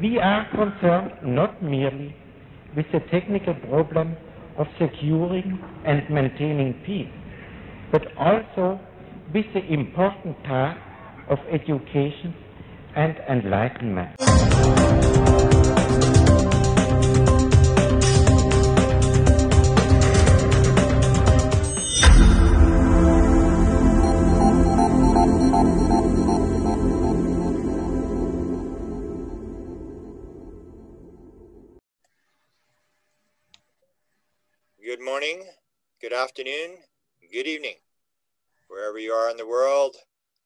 We are concerned not merely with the technical problem of securing and maintaining peace, but also with the important task of education and enlightenment. Good afternoon, good evening, wherever you are in the world.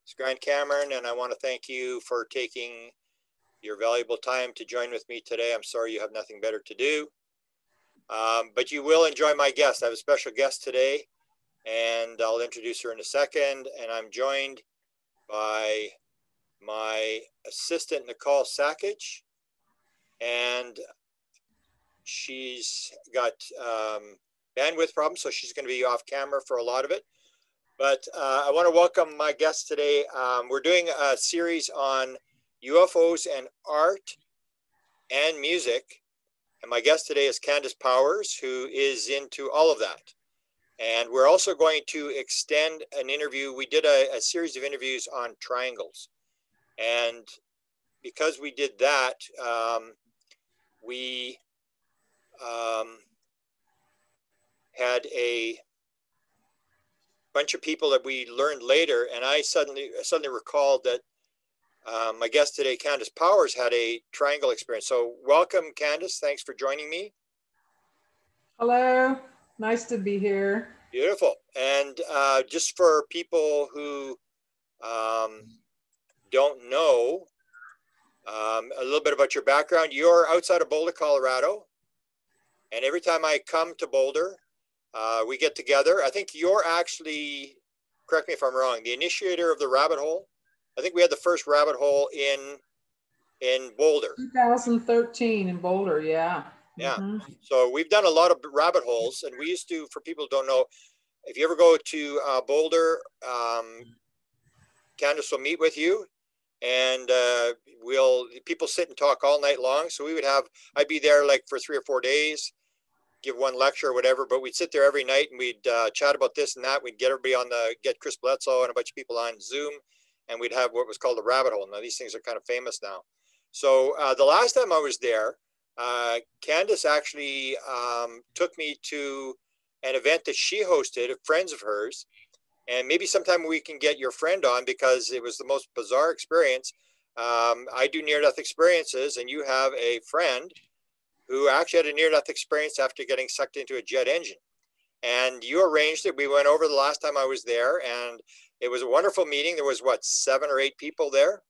It's Grant Cameron, and I want to thank you for taking your valuable time to join with me today. I'm sorry you have nothing better to do, um, but you will enjoy my guest. I have a special guest today, and I'll introduce her in a second. And I'm joined by my assistant, Nicole Sackage, and she's got um, bandwidth problems, so she's going to be off camera for a lot of it. But uh, I want to welcome my guest today. Um, we're doing a series on UFOs and art and music. And my guest today is Candice Powers, who is into all of that. And we're also going to extend an interview. We did a, a series of interviews on triangles. And because we did that, um, we um, had a bunch of people that we learned later, and I suddenly suddenly recalled that um, my guest today, Candice Powers, had a triangle experience. So welcome, Candice. Thanks for joining me. Hello, nice to be here. Beautiful. And uh, just for people who um, don't know um, a little bit about your background, you're outside of Boulder, Colorado. And every time I come to Boulder, uh, we get together. I think you're actually, correct me if I'm wrong, the initiator of the rabbit hole. I think we had the first rabbit hole in in Boulder. 2013 in Boulder, yeah. Yeah. Mm-hmm. So we've done a lot of rabbit holes, and we used to. For people who don't know, if you ever go to uh, Boulder, um, Candice will meet with you, and uh, we'll people sit and talk all night long. So we would have I'd be there like for three or four days, give one lecture or whatever. But we'd sit there every night and we'd uh, chat about this and that. We'd get everybody on the get Chris Bledsoe and a bunch of people on Zoom, and we'd have what was called a rabbit hole. Now these things are kind of famous now. So uh, the last time I was there, uh, Candice actually um, took me to an event that she hosted, of friends of hers. And maybe sometime we can get your friend on because it was the most bizarre experience. Um, I do near death experiences, and you have a friend who actually had a near death experience after getting sucked into a jet engine. And you arranged it. We went over the last time I was there, and it was a wonderful meeting. There was what seven or eight people there,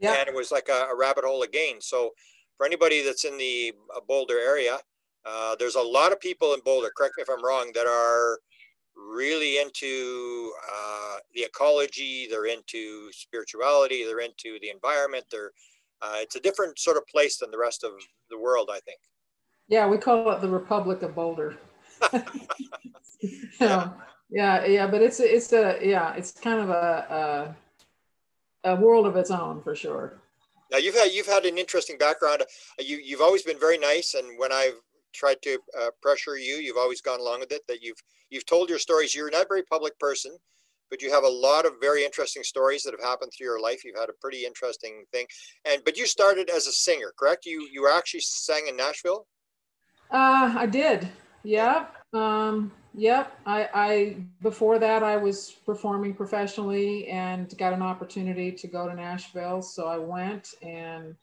yeah. and it was like a, a rabbit hole again. So for anybody that's in the uh, Boulder area, uh, there's a lot of people in Boulder. Correct me if I'm wrong. That are really into uh, the ecology. They're into spirituality. They're into the environment. They're uh, it's a different sort of place than the rest of the world, I think. Yeah, we call it the Republic of Boulder. yeah. yeah, yeah, but it's it's a yeah, it's kind of a, a, a world of its own for sure. Now you've had you've had an interesting background. You you've always been very nice, and when I've tried to uh, pressure you, you've always gone along with it. That you've you've told your stories. You're not a very public person, but you have a lot of very interesting stories that have happened through your life. You've had a pretty interesting thing, and but you started as a singer, correct? You you actually sang in Nashville. Uh, I did. Yeah. Um, yep. I, I before that I was performing professionally and got an opportunity to go to Nashville, so I went and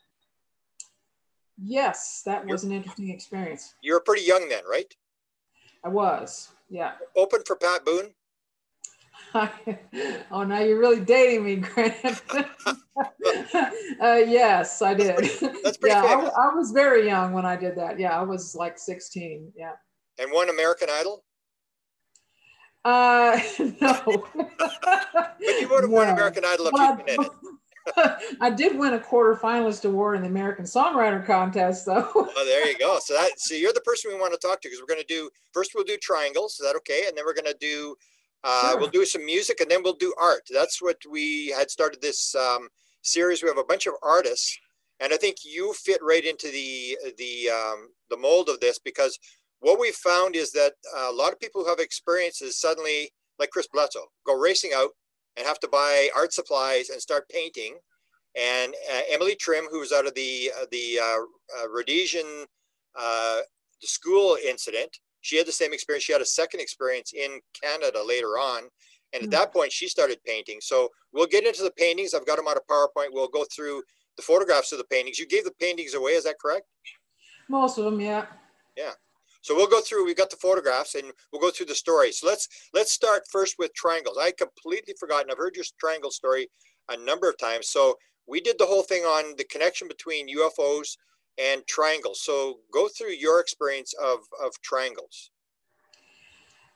yes, that was you're, an interesting experience. You were pretty young then, right? I was. Yeah. Open for Pat Boone. oh, now you're really dating me, Grant. uh, yes, I did. That's pretty yeah, I, I, was very young when I did that. Yeah, I was like 16. Yeah. And won American Idol? Uh, no. but you would have no. won American Idol if you been in it. I did win a quarterfinalist award in the American Songwriter Contest, though. oh, there you go. So that so you're the person we want to talk to because we're going to do first we'll do triangles. Is that okay? And then we're going to do uh, sure. We'll do some music and then we'll do art. That's what we had started this um, series. We have a bunch of artists and I think you fit right into the the um, the mold of this because what we found is that a lot of people who have experiences suddenly, like Chris Bledsoe, go racing out and have to buy art supplies and start painting. And uh, Emily Trim, who was out of the uh, the uh, uh Rhodesian uh, school incident, she had the same experience. She had a second experience in Canada later on. And at mm. that point, she started painting. So we'll get into the paintings. I've got them on a PowerPoint. We'll go through the photographs of the paintings. You gave the paintings away, is that correct? Most of them, yeah. Yeah. So we'll go through, we've got the photographs and we'll go through the story. So let's let's start first with triangles. I completely forgotten. I've heard your triangle story a number of times. So we did the whole thing on the connection between UFOs and triangles. So go through your experience of, of triangles.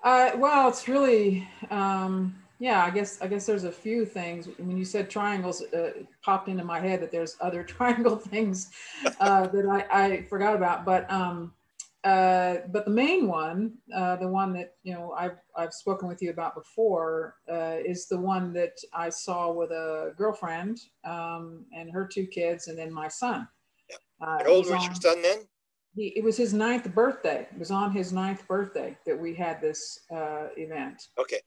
Uh, well, it's really, um, yeah, I guess, I guess there's a few things. When you said triangles, uh, popped into my head that there's other triangle things uh, that I, I forgot about. But um, uh, but the main one, uh, the one that you know I've I've spoken with you about before, uh, is the one that I saw with a girlfriend um, and her two kids, and then my son. Uh, How old was your son then? He, it was his ninth birthday. It was on his ninth birthday that we had this uh, event. Okay.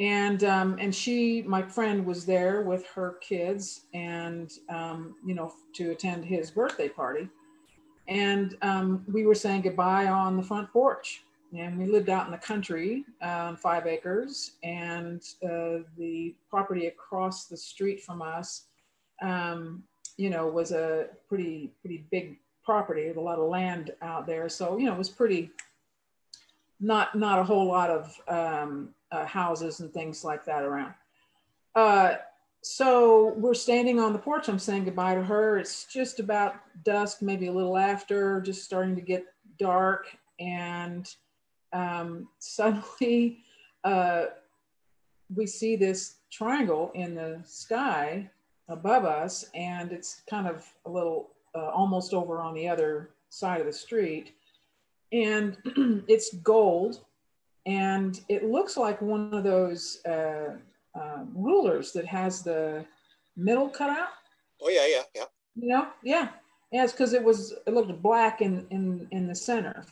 And um, and she, my friend, was there with her kids, and um, you know, to attend his birthday party and um, we were saying goodbye on the front porch. And we lived out in the country on five acres, and uh, the property across the street from us, um, you know, was a pretty pretty big property with a lot of land out there. So you know, it was pretty not not a whole lot of um, uh, houses and things like that around. Uh, so we're standing on the porch. I'm saying goodbye to her. It's just about dusk, maybe a little after, just starting to get dark. And um, suddenly uh, we see this triangle in the sky above us, and it's kind of a little uh, almost over on the other side of the street. And it's gold, and it looks like one of those. Uh, um, rulers that has the middle cut out. Oh yeah, yeah, yeah. You know, yeah, yeah. It's because it was it looked black in in in the center,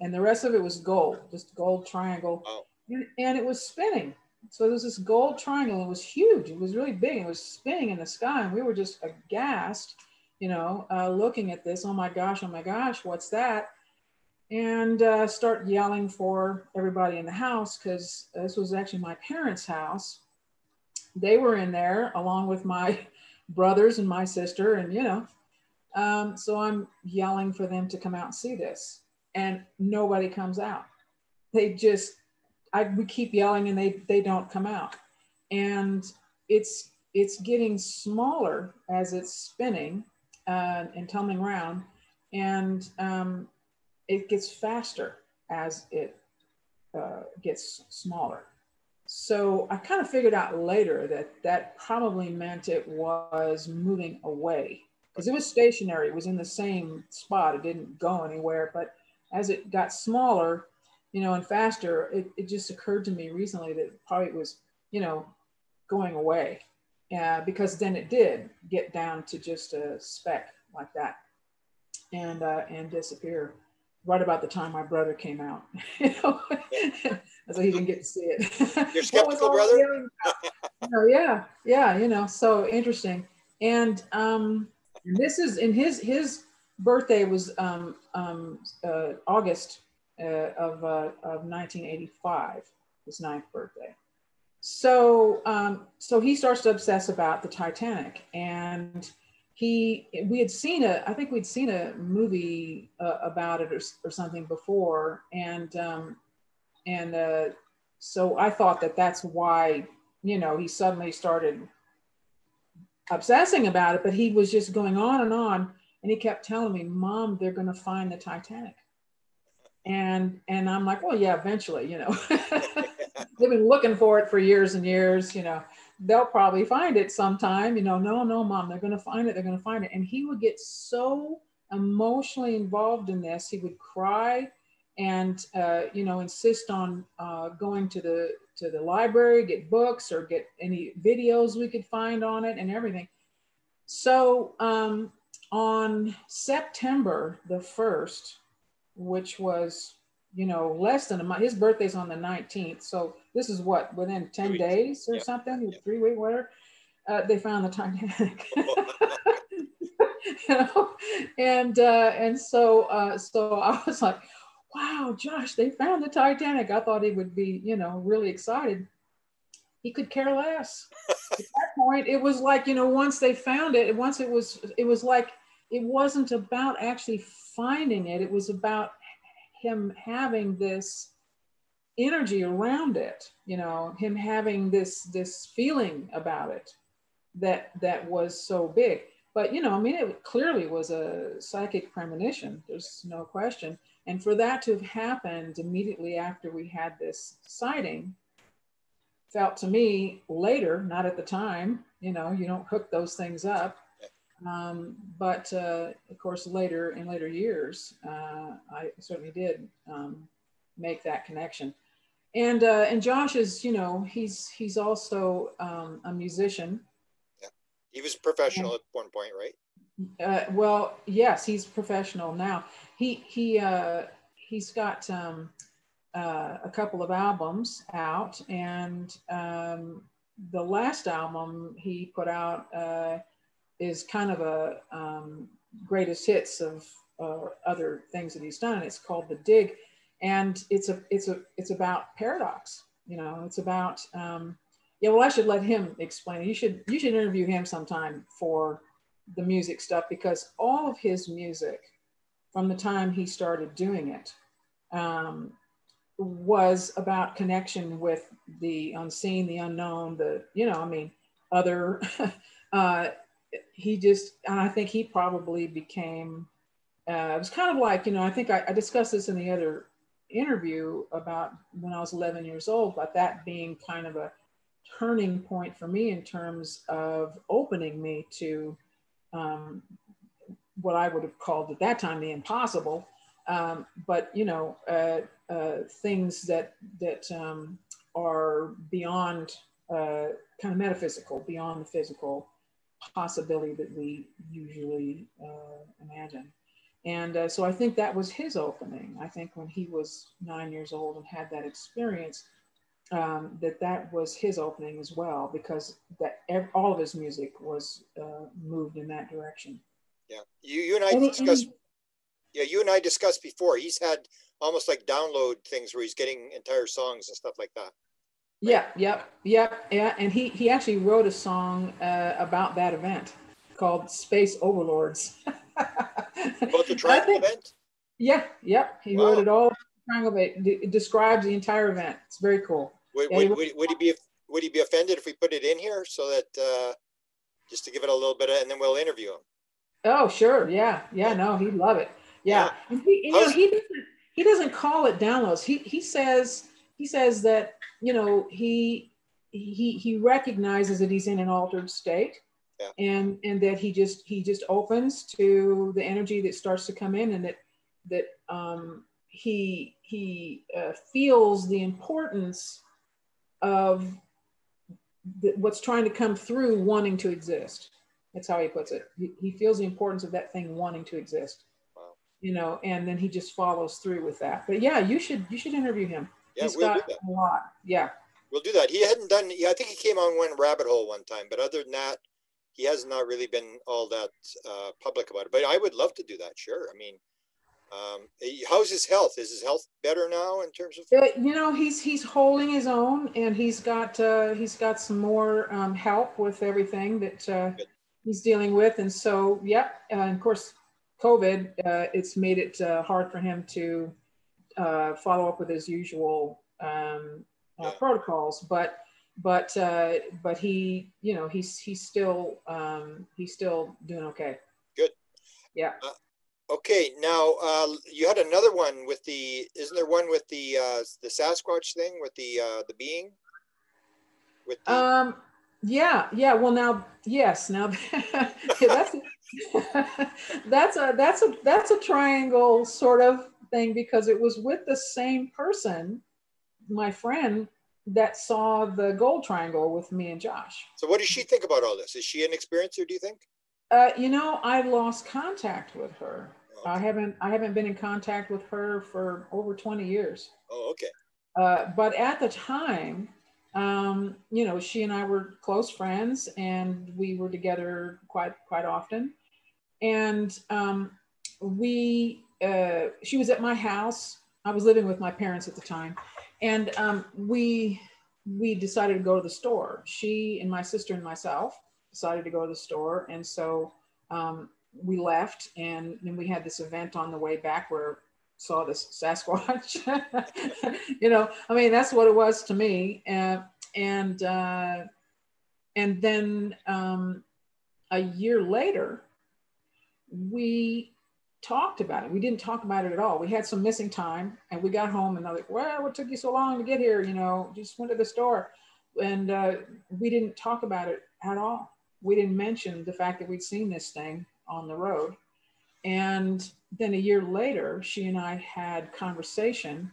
and the rest of it was gold, just gold triangle, oh. and, and it was spinning. So there was this gold triangle. It was huge. It was really big. It was spinning in the sky, and we were just aghast, you know, uh, looking at this. Oh my gosh! Oh my gosh! What's that? and uh, start yelling for everybody in the house because this was actually my parents' house they were in there along with my brothers and my sister and you know um, so i'm yelling for them to come out and see this and nobody comes out they just i we keep yelling and they they don't come out and it's it's getting smaller as it's spinning uh, and tumbling around and um, it gets faster as it uh, gets smaller so I kind of figured out later that that probably meant it was moving away because it was stationary. It was in the same spot. It didn't go anywhere. But as it got smaller, you know, and faster, it, it just occurred to me recently that probably it was, you know, going away. Uh, because then it did get down to just a speck like that and uh, and disappear right about the time my brother came out. you know, so he didn't get to see it. Your skeptical brother? know, yeah, yeah, you know, so interesting. And um, this is in his his birthday was um, um, uh, August uh, of uh, of 1985, his ninth birthday. So um, so he starts to obsess about the Titanic and he we had seen a i think we'd seen a movie uh, about it or, or something before and um and uh so i thought that that's why you know he suddenly started obsessing about it but he was just going on and on and he kept telling me mom they're going to find the titanic and and i'm like well yeah eventually you know they've been looking for it for years and years you know they'll probably find it sometime. You know, no, no, mom, they're going to find it. They're going to find it. And he would get so emotionally involved in this. He would cry and, uh, you know, insist on uh, going to the, to the library, get books or get any videos we could find on it and everything. So um, on September the 1st, which was, you know, less than a month, his birthday's on the 19th. So this is what, within 10 Three- days or yeah, something, yeah. three week, whatever, uh, they found the Titanic. you know, and uh, and so uh, so I was like, wow, Josh, they found the Titanic. I thought he would be, you know, really excited. He could care less. At that point, it was like, you know, once they found it, once it was, it was like it wasn't about actually finding it. It was about him having this energy around it, you know, him having this this feeling about it that that was so big. But you know, I mean, it clearly was a psychic premonition. There's no question. And for that to have happened immediately after we had this sighting, felt to me later, not at the time. You know, you don't hook those things up. Um, but uh, of course, later in later years, uh, I certainly did um, make that connection. And uh, and Josh is, you know, he's he's also um, a musician. Yeah, he was professional at one point, right? Uh, well, yes, he's professional now. He he uh, he's got um, uh, a couple of albums out, and um, the last album he put out uh, is kind of a um, greatest hits of uh, other things that he's done. It's called The Dig, and it's a it's a it's about paradox. You know, it's about um, yeah. Well, I should let him explain. You should you should interview him sometime for the music stuff because all of his music from the time he started doing it um, was about connection with the unseen, the unknown, the, you know, I mean, other, uh, he just, I think he probably became, uh, it was kind of like, you know, I think I, I discussed this in the other interview about when I was 11 years old, about that being kind of a turning point for me in terms of opening me to um, what I would have called at that time the impossible. Um, but you know, uh, uh, things that that um, are beyond uh, kind of metaphysical, beyond the physical possibility that we usually uh, imagine. And uh, so I think that was his opening. I think when he was nine years old and had that experience, um, that that was his opening as well, because that ev- all of his music was uh, moved in that direction. Yeah. You you and I And discussed yeah, you and I discussed before. He's had almost like download things where he's getting entire songs and stuff like that. Yeah, yep, yep, yeah. And he he actually wrote a song uh, about that event called Space Overlords. About the triangle think- event? Yeah, yep. He Wow. wrote it all. Triangle event. It describes the entire event. It's very cool. Would, Yeah, he would, would, would he be would he be offended if we put it in here so that uh, just to give it a little bit of, and then we'll interview him. Oh, sure. Yeah. Yeah. No, he'd love it. Yeah. And he, you know, he doesn't, he doesn't call it downloads. He, he says, he says that, you know, he, he, he recognizes that he's in an altered state Yeah. and, and that he just, he just opens to the energy that starts to come in and that, that, um, he, he uh, feels the importance of the, what's trying to come through wanting to exist. That's how he puts it. He, he feels the importance of that thing wanting to exist. Wow. You know, and then he just follows through with that. But yeah, you should you should interview him. Yeah, He's we'll do got that. a lot. Yeah. We'll do that. He hadn't done. Yeah, I think he came on one rabbit hole one time, but other than that, he has not really been all that uh, public about it. But I would love to do that. Sure. I mean, um, how's his health? Is his health better now in terms of? Uh, you know, he's he's holding his own, and he's got uh, he's got some more um, help with everything that uh, he's dealing with, and so yeah, uh, and of course, COVID uh, it's made it uh, hard for him to uh, follow up with his usual um, uh, protocols, but but uh, but he you know he's he's still um, he's still doing okay. Good. Yeah. Okay, now uh, you had another one with the. Isn't there one with the uh, the Sasquatch thing with the uh, the being? With the, Um, yeah, yeah. Well, now, yes, now that's that's a that's a that's a triangle sort of thing because it was with the same person, my friend, that saw the gold triangle with me and Josh. so, what does she think about all this? Is she an experiencer? Do you think? Uh, you know, I lost contact with her. Oh, I haven't I haven't been in contact with her for over 20 years. Oh, okay. Uh, but at the time, um, you know, she and I were close friends, and we were together quite quite often. And um, we, uh, she was at my house. I was living with my parents at the time, and um, we we decided to go to the store. She and my sister and myself decided to go to the store, and so um, we left. And then we had this event on the way back where saw this Sasquatch. you know, I mean, that's what it was to me. And and uh, and then um, a year later, we talked about it. We didn't talk about it at all. We had some missing time, and we got home, and they're like, "Well, what took you so long to get here? You know, just went to the store." And uh, we didn't talk about it at all. We didn't mention the fact that we'd seen this thing on the road. And then a year later, she and I had conversation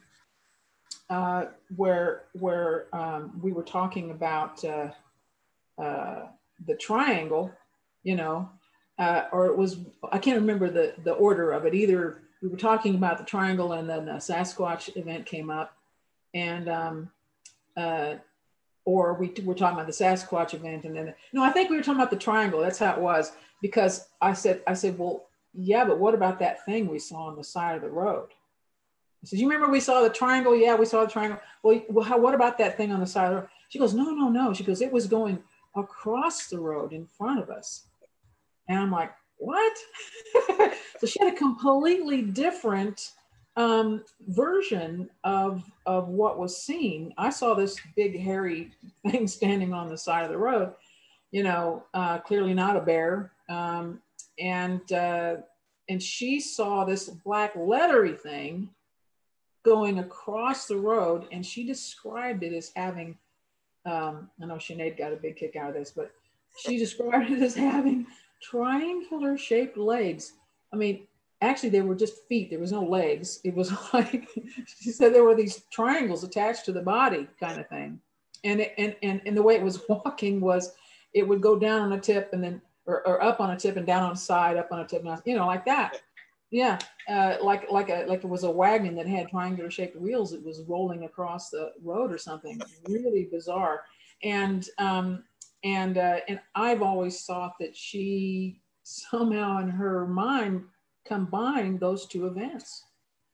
uh, where where um, we were talking about uh, uh, the triangle, you know, uh, or it was I can't remember the the order of it. Either we were talking about the triangle, and then the Sasquatch event came up, and um, uh, or we were talking about the Sasquatch event, and then no, I think we were talking about the triangle. That's how it was because I said I said, well, yeah, but what about that thing we saw on the side of the road? I said, you remember we saw the triangle? Yeah, we saw the triangle. Well, well how, what about that thing on the side of the road? She goes, no, no, no. She goes, it was going across the road in front of us. And I'm like, what? so she had a completely different um, version of, of what was seen. I saw this big hairy thing standing on the side of the road, you know, uh, clearly not a bear. Um, and, uh, and she saw this black leathery thing going across the road and she described it as having um, i know Sinead got a big kick out of this but she described it as having triangular shaped legs i mean actually they were just feet there was no legs it was like she said there were these triangles attached to the body kind of thing and it, and, and and the way it was walking was it would go down on a tip and then or, or up on a tip and down on a side up on a tip you know like that yeah, uh, like like a like it was a wagon that had triangular shaped wheels. It was rolling across the road or something. Really bizarre. And um, and uh, and I've always thought that she somehow in her mind combined those two events.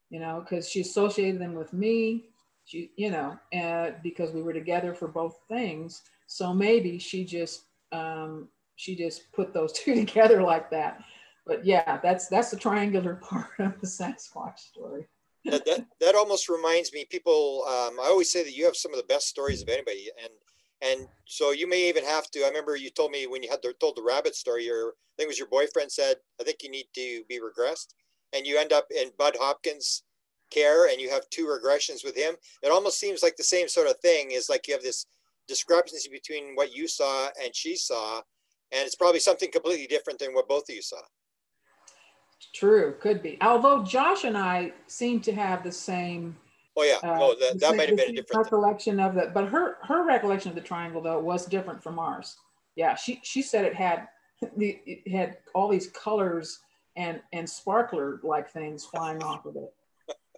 You know, because she associated them with me. She, you know, uh, because we were together for both things. So maybe she just um, she just put those two together like that but yeah, that's that's the triangular part of the Sasquatch story. that, that, that almost reminds me, people. Um, I always say that you have some of the best stories of anybody, and and so you may even have to. I remember you told me when you had the, told the rabbit story. Your I think it was your boyfriend said, "I think you need to be regressed," and you end up in Bud Hopkins' care, and you have two regressions with him. It almost seems like the same sort of thing. Is like you have this discrepancy between what you saw and she saw, and it's probably something completely different than what both of you saw. True, could be. Although Josh and I seem to have the same. Oh yeah, uh, oh that, that might have been a different recollection thing. of that. But her her recollection of the triangle though was different from ours. Yeah, she she said it had the it had all these colors and and sparkler like things flying off of it.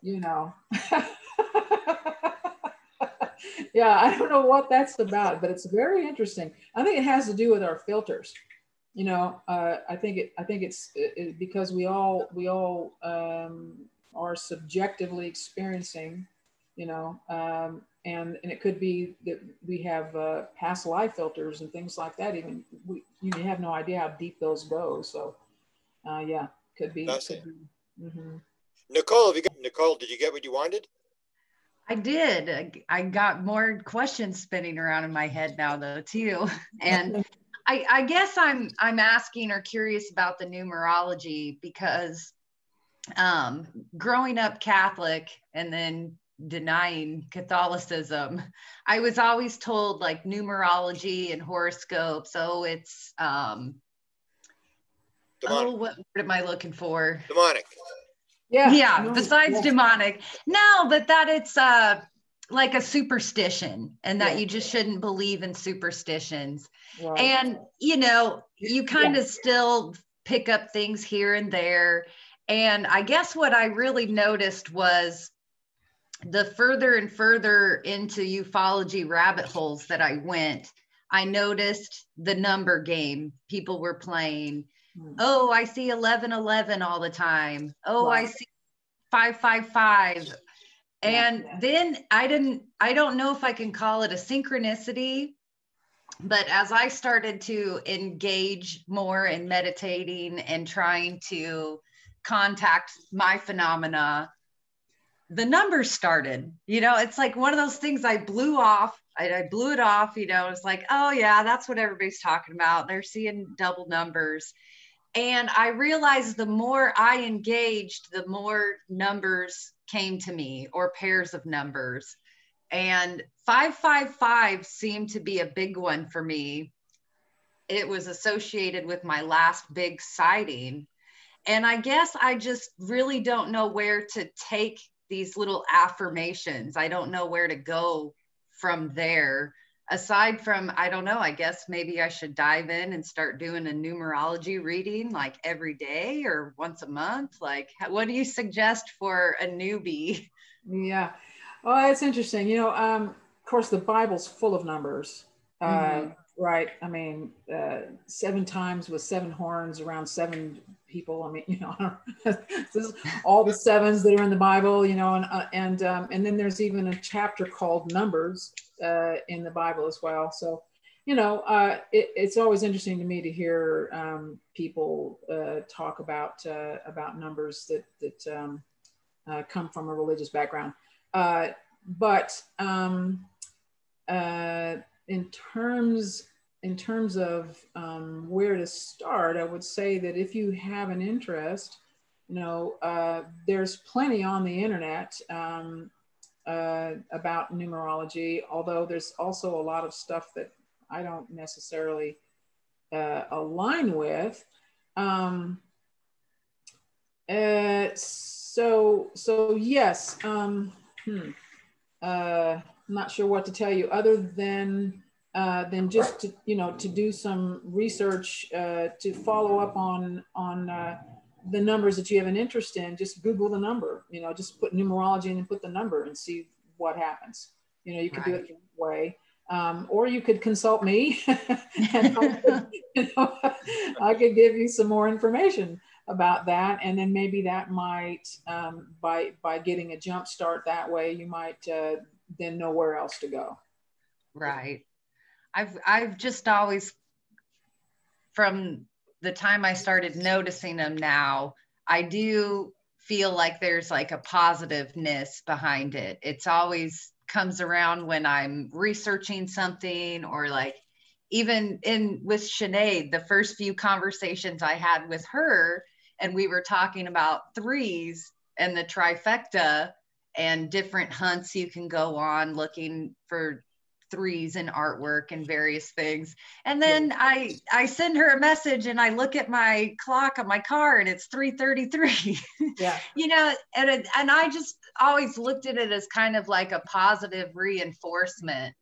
You know. yeah, I don't know what that's about, but it's very interesting. I think it has to do with our filters you know, uh, I think it, I think it's it, because we all we all um, are subjectively experiencing, you know, um, and and it could be that we have uh, past life filters and things like that. Even we, you have no idea how deep those go. So, uh, yeah, could be. Could be mm-hmm. Nicole, have you got, Nicole? Did you get what you wanted? I did. I got more questions spinning around in my head now, though, too. And I, I guess I'm I'm asking or curious about the numerology because um, growing up Catholic and then denying Catholicism, I was always told like numerology and horoscopes. Oh, it's um, demonic. oh, what word am I looking for? Demonic. Yeah. Yeah. No, besides yeah. demonic, no, but that it's uh like a superstition and that yeah. you just shouldn't believe in superstitions. Right. And, you know, you kind of still pick up things here and there. And I guess what I really noticed was the further and further into ufology rabbit holes that I went, I noticed the number game people were playing. Mm. Oh, I see 1111 all the time. Oh, wow. I see 555. And yeah. then I didn't, I don't know if I can call it a synchronicity, but as I started to engage more in meditating and trying to contact my phenomena, the numbers started. You know, it's like one of those things I blew off. I, I blew it off. You know, it's like, oh, yeah, that's what everybody's talking about. They're seeing double numbers. And I realized the more I engaged, the more numbers came to me or pairs of numbers. And 555 seemed to be a big one for me. It was associated with my last big sighting. And I guess I just really don't know where to take these little affirmations. I don't know where to go from there. Aside from, I don't know, I guess maybe I should dive in and start doing a numerology reading like every day or once a month. Like, what do you suggest for a newbie? Yeah. Oh, that's interesting. You know, um, of course, the Bible's full of numbers. Uh, mm-hmm. Uh, right. I mean, uh, seven times with seven horns around seven people. I mean, you know, all the sevens that are in the Bible, you know, and uh, and um, and then there's even a chapter called Numbers uh, in the Bible as well. So, you know, uh, it, it's always interesting to me to hear um, people uh, talk about uh, about numbers that that um, uh, come from a religious background. but um, in terms in terms of um, where to start, I would say that if you have an interest, you know, uh, there's plenty on the internet um, uh, about numerology, although there's also a lot of stuff that I don't necessarily uh, align with. Um, uh, so, so yes, um, hmm, uh, I'm not sure what to tell you other than uh, than just to you know to do some research uh, to follow up on on uh, the numbers that you have an interest in. Just google the number you know just put numerology in and put the number and see what happens. You know you could right. do it that way. Um, or you could consult me and I could, you know, I could give you some more information about that. And then maybe that might um, by by getting a jump start that way you might uh, then know where else to go. Right I've I've just always from the time I started noticing them now, I do feel like there's like a positiveness behind it. It's always comes around when I'm researching something or like even in with Sinead, the first few conversations I had with her, and we were talking about threes and the trifecta and different hunts you can go on looking for threes and artwork and various things. And then I I send her a message and I look at my clock on my car and it's 3:33. Yeah. you know, and it, and I just always looked at it as kind of like a positive reinforcement.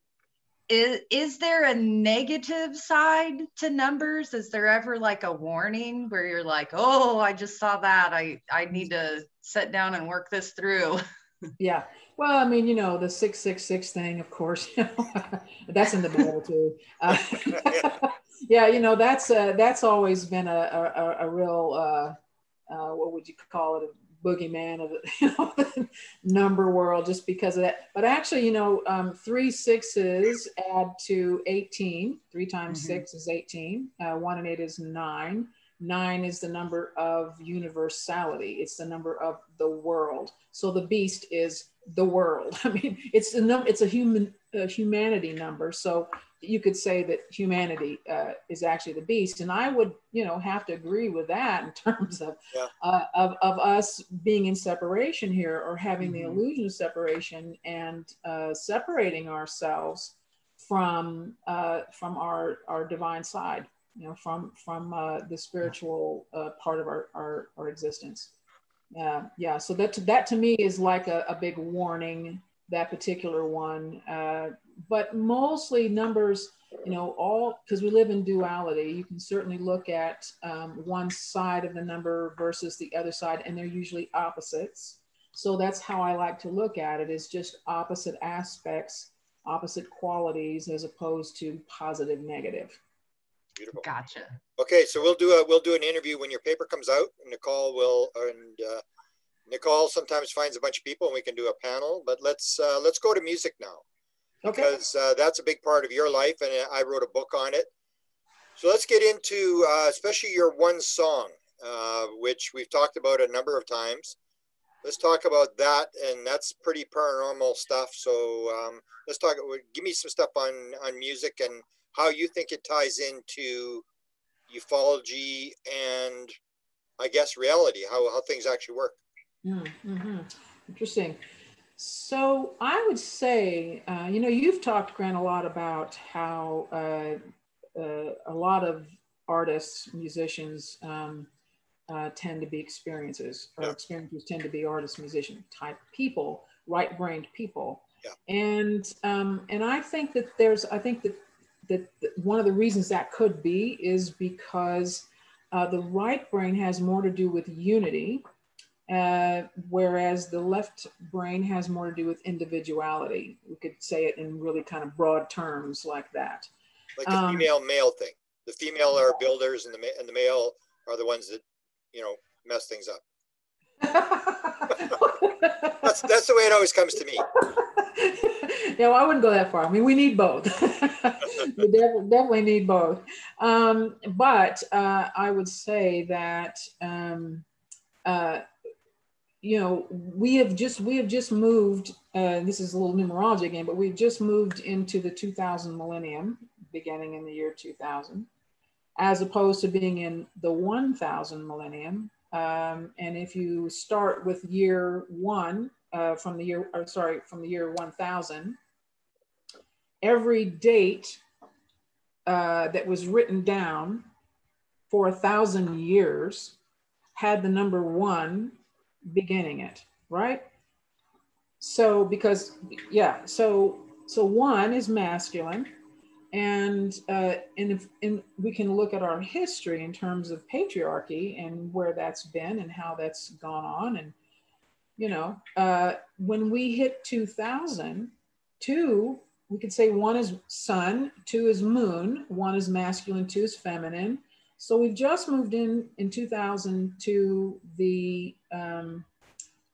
Is, is there a negative side to numbers? Is there ever like a warning where you're like, oh, I just saw that. I, I need to sit down and work this through? yeah. Well, I mean, you know, the 666 thing, of course, you know, that's in the Bible too. Uh, yeah, you know, that's uh, that's always been a, a, a real, uh, uh, what would you call it, a boogeyman of the you know, number world just because of that. But actually, you know, um, three sixes add to 18. Three times mm-hmm. six is 18. Uh, one and eight is nine. Nine is the number of universality. It's the number of the world. So the beast is the world. I mean, it's a num- it's a human a humanity number. So you could say that humanity uh, is actually the beast, and I would you know have to agree with that in terms of yeah. uh, of, of us being in separation here or having mm-hmm. the illusion of separation and uh, separating ourselves from uh, from our our divine side, you know, from from uh, the spiritual uh, part of our, our our existence. Yeah, yeah. So that that to me is like a, a big warning. That particular one, uh, but mostly numbers. you know, all because we live in duality, you can certainly look at um, one side of the number versus the other side, and they're usually opposites. So that's how I like to look at it is just opposite aspects, opposite qualities as opposed to positive negative. Beautiful. Gotcha. Okay, so we'll do a we'll do an interview when your paper comes out. Nicole will and uh, Nicole sometimes finds a bunch of people and we can do a panel. But let's uh, let's go to music now Okay. because uh, that's a big part of your life, and I wrote a book on it. So let's get into uh, especially your one song, uh, which we've talked about a number of times. Let's talk about that, and that's pretty paranormal stuff. So um, let's talk. Give me some stuff on on music and how you think it ties into ufology and I guess reality, how how things actually work. Mm-hmm. Interesting. So I would say, uh, you know, you've talked, Grant, a lot about how uh, uh, a lot of artists, musicians um, uh, tend to be experiences, or Yeah. experiences tend to be artist, musician type people, right-brained people. Yeah. And um, and I think that there's, I think that that one of the reasons that could be is because uh, the right brain has more to do with unity uh, whereas the left brain has more to do with individuality. We could say it in really kind of broad terms like that. Like the Um, female male thing. The female are builders, and the ma- and the male are the ones that you know mess things up. That's that's the way it always comes to me. no, I wouldn't go that far. I mean, we need both. we definitely need both. Um, but uh, I would say that um, uh, you know we have just we have just moved. Uh, this is a little numerology again, but we've just moved into the 2000 millennium, beginning in the year 2000, as opposed to being in the 1000 millennium. Um, and if you start with year one, uh, from the year, or sorry, from the year 1000, every date uh, that was written down for a thousand years had the number one beginning it, right? So because yeah, so so one is masculine, and uh, and if and we can look at our history in terms of patriarchy and where that's been and how that's gone on and you know uh, when we hit 2000 two we could say one is sun two is moon one is masculine two is feminine so we've just moved in in 2000 to the um,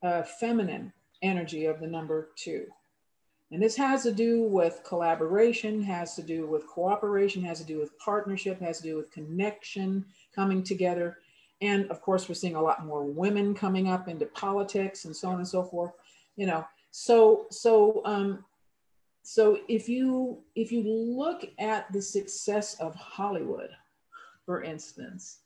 uh, feminine energy of the number two and this has to do with collaboration, has to do with cooperation, has to do with partnership, has to do with connection, coming together. And of course, we're seeing a lot more women coming up into politics and so on and so forth. You know, so so um, so if you if you look at the success of Hollywood, for instance,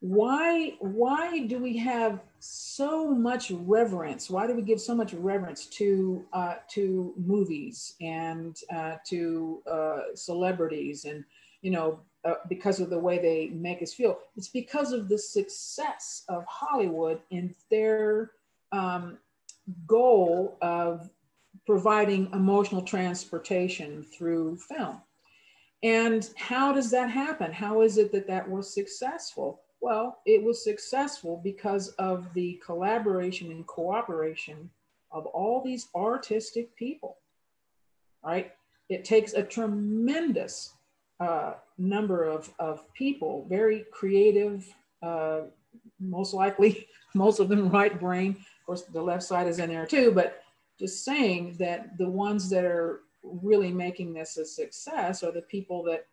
why why do we have so much reverence why do we give so much reverence to uh, to movies and uh, to uh, celebrities and you know uh, because of the way they make us feel. It's because of the success of hollywood in their um, goal of providing emotional transportation through film. And how does that happen? How is it that that was successful? Well, it was successful because of the collaboration and cooperation of all these artistic people, right? It takes a tremendous uh, number of, of people, very creative, uh, most likely, most of them right brain. Of course, the left side is in there too, but just saying that the ones that are really making this a success are the people that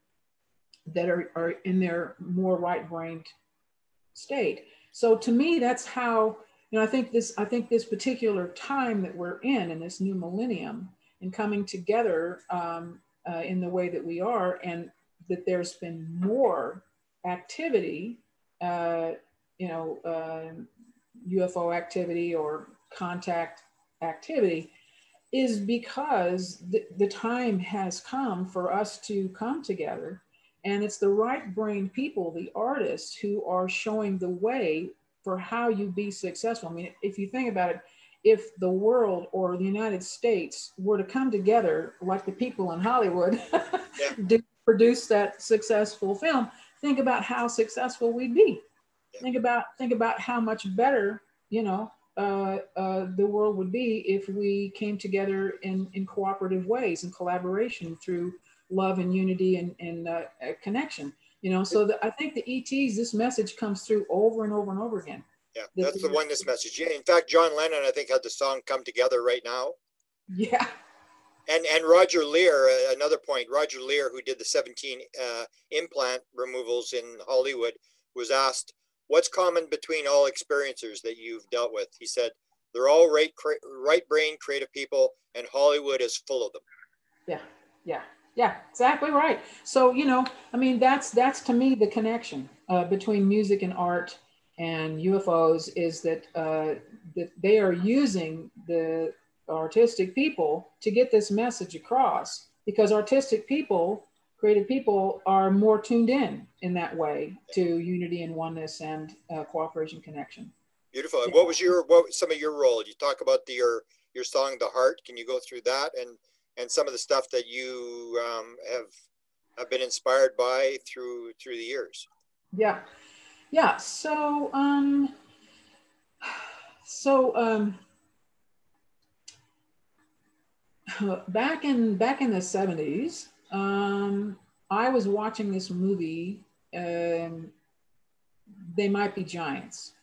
that are, are in their more right-brained state. So to me, that's how, you know, I think this, I think this particular time that we're in, in this new millennium and coming together um, uh, in the way that we are and that there's been more activity, uh, you know, uh, UFO activity or contact activity is because the, the time has come for us to come together and it's the right brain people, the artists, who are showing the way for how you be successful. I mean, if you think about it, if the world or the United States were to come together like the people in Hollywood Yeah. do produced that successful film, think about how successful we'd be. Think about think about how much better you know uh, uh, the world would be if we came together in in cooperative ways and collaboration through love and unity and, and uh, connection. You know, so the, I think the ETs, this message comes through over and over and over again. Yeah, The- that's the oneness message. Yeah, in fact, John Lennon, I think, had the song "Come Together" right now. Yeah, And and Roger Leir, uh, another point. Roger Leir, who did the 17 uh, implant removals in Hollywood, was asked, "What's common between all experiencers that you've dealt with?" He said, "They're all right, right brain, creative people, and Hollywood is full of them." yeah, yeah, yeah, exactly right. So you know, I mean, that's that's to me the connection uh, between music and art and UFOs is that uh, that they are using the artistic people to get this message across because artistic people creative people are more tuned in in that way to unity and oneness and uh, cooperation connection Beautiful. And what was your what was some of your role? You talk about the, your your song "The Heart." Can you go through that and and some of the stuff that you um, have have been inspired by through through the years? yeah yeah so um so um back in back in the 70s um i was watching this movie um they might be giants.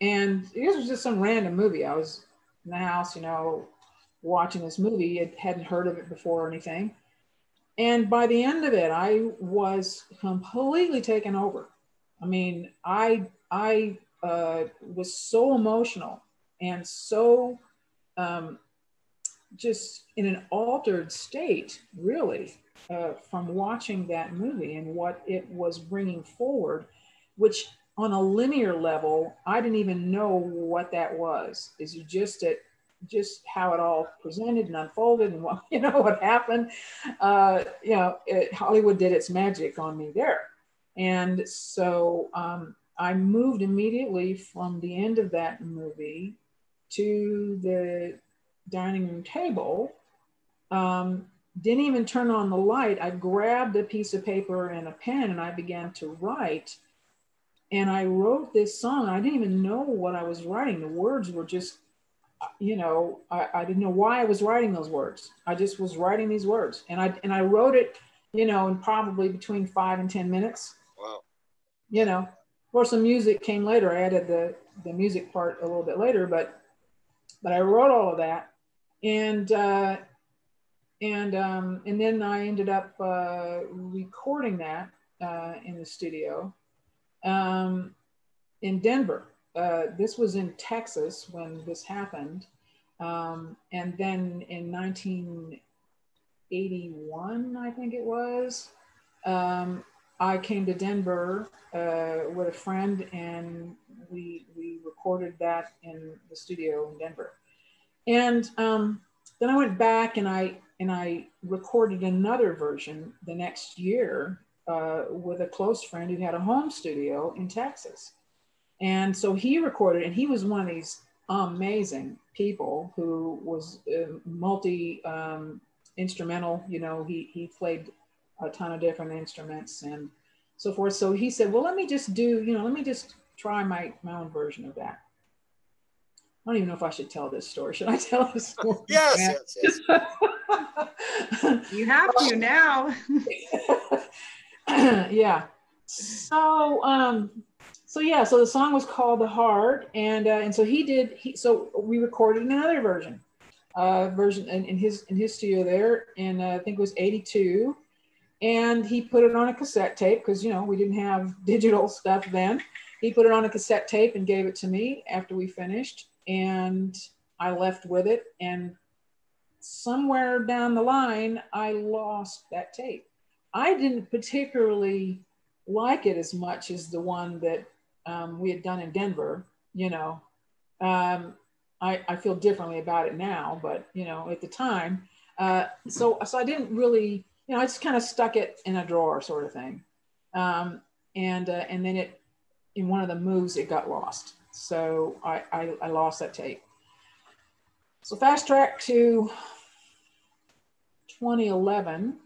And this was just some random movie. I was in the house you know watching this movie. I hadn't heard of it before or anything. And by the end of it i was completely taken over. I mean i i uh, was so emotional and so um, just in an altered state, really, uh, from watching that movie and what it was bringing forward, which on a linear level, I didn't even know what that was. Is it just it, just how it all presented and unfolded and what you know what happened? Uh, you know, it, Hollywood did its magic on me there, and so um, I moved immediately from the end of that movie to the dining room table. Um, didn't even turn on the light. I grabbed a piece of paper and a pen and I began to write. And I wrote this song. I didn't even know what I was writing. The words were just, you know, I, I didn't know why I was writing those words. I just was writing these words. And I and I wrote it, you know, in probably between five and 10 minutes Wow. you know, of course, the music came later. I added the the music part a little bit later, but but I wrote all of that, and uh, and um, and then I ended up uh, recording that uh, in the studio um, in Denver. Uh, this was in Texas when this happened, um, and then in 1981, I think it was. Um, I came to Denver uh, with a friend, and we we recorded that in the studio in Denver. And um, then I went back and I and I recorded another version the next year uh, with a close friend who had a home studio in Texas. And so he recorded, and he was one of these amazing people who was uh, multi um, instrumental. You know, he he played a ton of different instruments and so forth. So he said, well, let me just do, you know, let me just try my, my own version of that. I don't even know if I should tell this story. Should I tell this story? Yes, yes, yes. You have to now. yeah. So, um, so yeah, so the song was called "The Heart," and uh, and so he did. He so we recorded another version, uh, version in, in his in his studio there, and uh, I think it was '82, and he put it on a cassette tape because you know we didn't have digital stuff then. He put it on a cassette tape and gave it to me after we finished, and I left with it. And somewhere down the line, I lost that tape. I didn't particularly like it as much as the one that um, we had done in Denver. You know, um, I, I feel differently about it now, but you know, at the time, uh, so so I didn't really, you know, I just kind of stuck it in a drawer, sort of thing, um, and uh, and then it, in one of the moves, it got lost. So I, I, I lost that tape. So fast track to 2011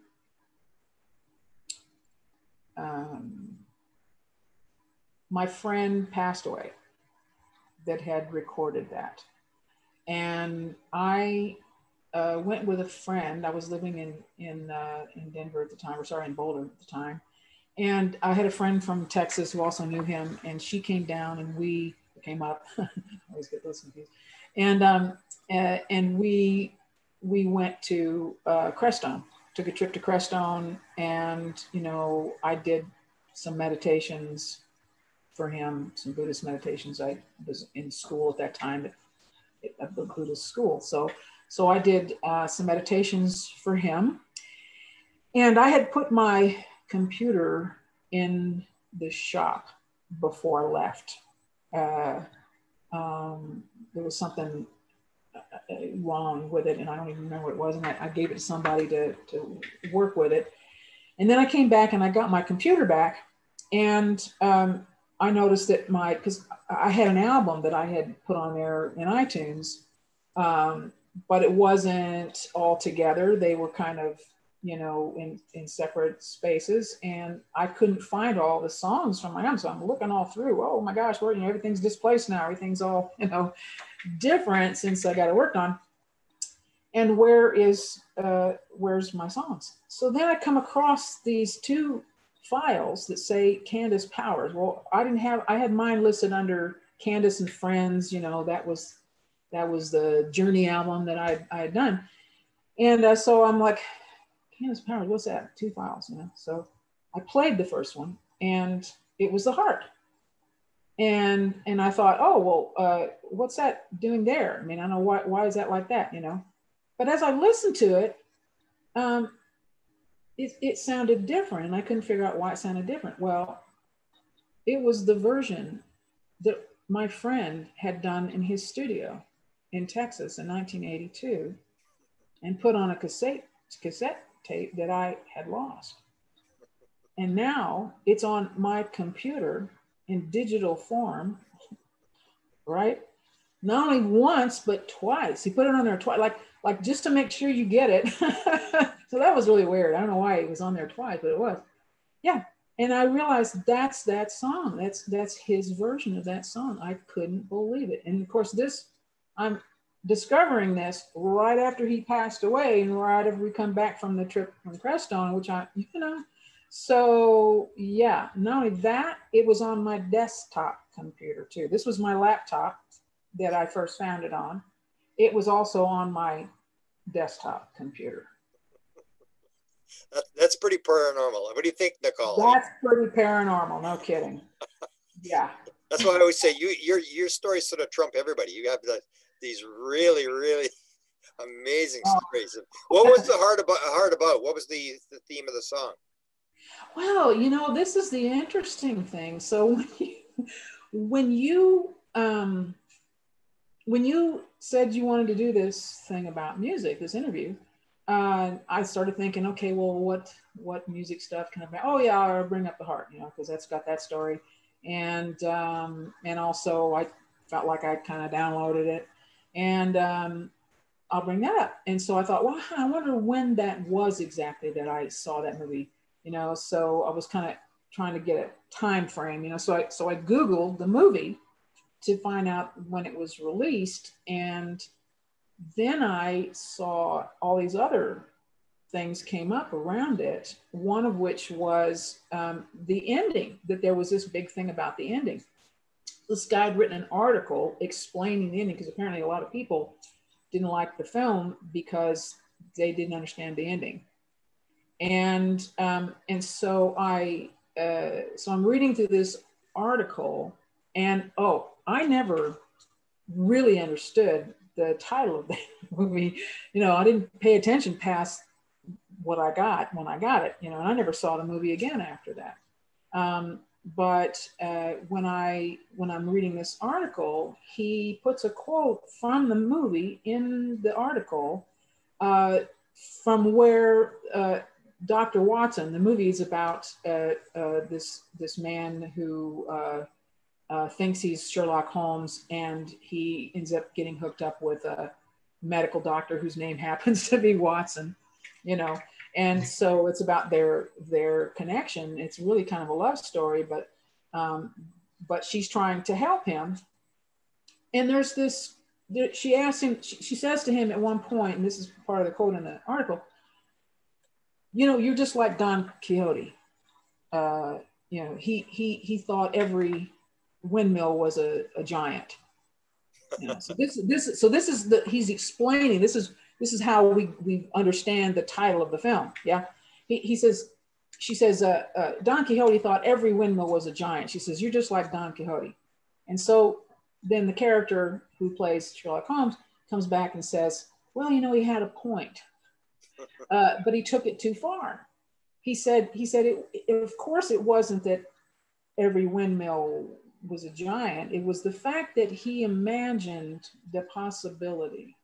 um, my friend passed away that had recorded that. And I uh, went with a friend. I was living in in uh, in Denver at the time, or sorry, in Boulder at the time. And I had a friend from Texas who also knew him, and she came down, and we came up. I always get those confused. And um, uh, and we we went to uh, Crestone. Took a trip to Crestone, and you know I did some meditations for him, some Buddhist meditations. I was in school at that time at, at the Buddhist school, so so I did uh, some meditations for him, and I had put my computer in the shop before I left. Uh, um, there was something uh, wrong with it, and I don't even remember what it was. And I, I, gave it to somebody to, to work with it. And then I came back and I got my computer back, and um, I noticed that my because I had an album that I had put on there in iTunes, um, but it wasn't all together. They were kind of you know in in separate spaces, and I couldn't find all the songs from my album. So I'm looking all through. Oh my gosh, where you know everything's displaced now. Everything's all you know different since I got it worked on. And where is uh, where's my songs? So then I come across these two files that say Candice Powers. Well, I didn't have I had mine listed under Candice and Friends. You know that was that was the Journey album that I I had done, and uh, so I'm like, Candice Powers, what's that? Two files, you know. So I played the first one, and it was the heart and and I thought, oh well, uh, what's that doing there? I mean, I know why why is that like that, you know. But as I listened to it, um, it, it sounded different, and I couldn't figure out why it sounded different. Well, it was the version that my friend had done in his studio in Texas in 1982, and put on a cassette cassette tape that I had lost. And now it's on my computer in digital form, right? Not only once, but twice. He put it on there twice, like, like just to make sure you get it. so that was really weird. I don't know why it was on there twice, but it was. Yeah. And I realized that's that song. That's that's his version of that song. I couldn't believe it. And of course, this I'm discovering this right after he passed away and right after we come back from the trip from Crestone, which I, you know, so yeah, not only that, it was on my desktop computer too. This was my laptop that I first found it on. It was also on my desktop computer. That, that's pretty paranormal. What do you think, Nicole? That's pretty paranormal. No kidding. Yeah. That's why I always say you your your stories sort of trump everybody. You have the, these really really amazing oh. stories. What was the heart about? Heart about? What was the the theme of the song? Well, you know, this is the interesting thing. So when you, when you um, when you said you wanted to do this thing about music, this interview, uh, I started thinking, okay, well, what what music stuff can I? Be? Oh yeah, I'll bring up the heart, you know, because that's got that story, and um, and also I felt like I kind of downloaded it, and um, I'll bring that up. And so I thought, well, I wonder when that was exactly that I saw that movie you know? So i was kind of trying to get a time frame you know? So i so i googled the movie to find out when it was released and then i saw all these other things came up around it one of which was um, the ending that there was this big thing about the ending this guy had written an article explaining the ending because apparently a lot of people didn't like the film because they didn't understand the ending and um, and so I uh, so I'm reading through this article, and oh, I never really understood the title of the movie. You know, I didn't pay attention past what I got when I got it. You know, and I never saw the movie again after that. Um, but uh, when I when I'm reading this article, he puts a quote from the movie in the article, uh, from where uh, Dr. Watson, the movie is about uh, uh, this this man who uh, thinks he's Sherlock Holmes, and he ends up getting hooked up with a medical doctor whose name happens to be Watson, you know. And so it's about their their connection. It's really kind of a love story, but um, but she's trying to help him. And there's this. She asks him. She, she says to him at one point, and this is part of the quote in the article. You know, you're just like Don Quixote. Uh, you know, he he he thought every windmill was a, a giant. You know, so this this so this is the he's explaining this is this is how we we understand the title of the film. Yeah, he, he says she says uh, uh, Don Quixote thought every windmill was a giant. She says you're just like Don Quixote, and so then the character who plays Sherlock Holmes comes back and says, well, you know, he had a point, uh, but he took it too far. He said he said it, it, of course it wasn't that every windmill was a giant. It was the fact that he imagined the possibility.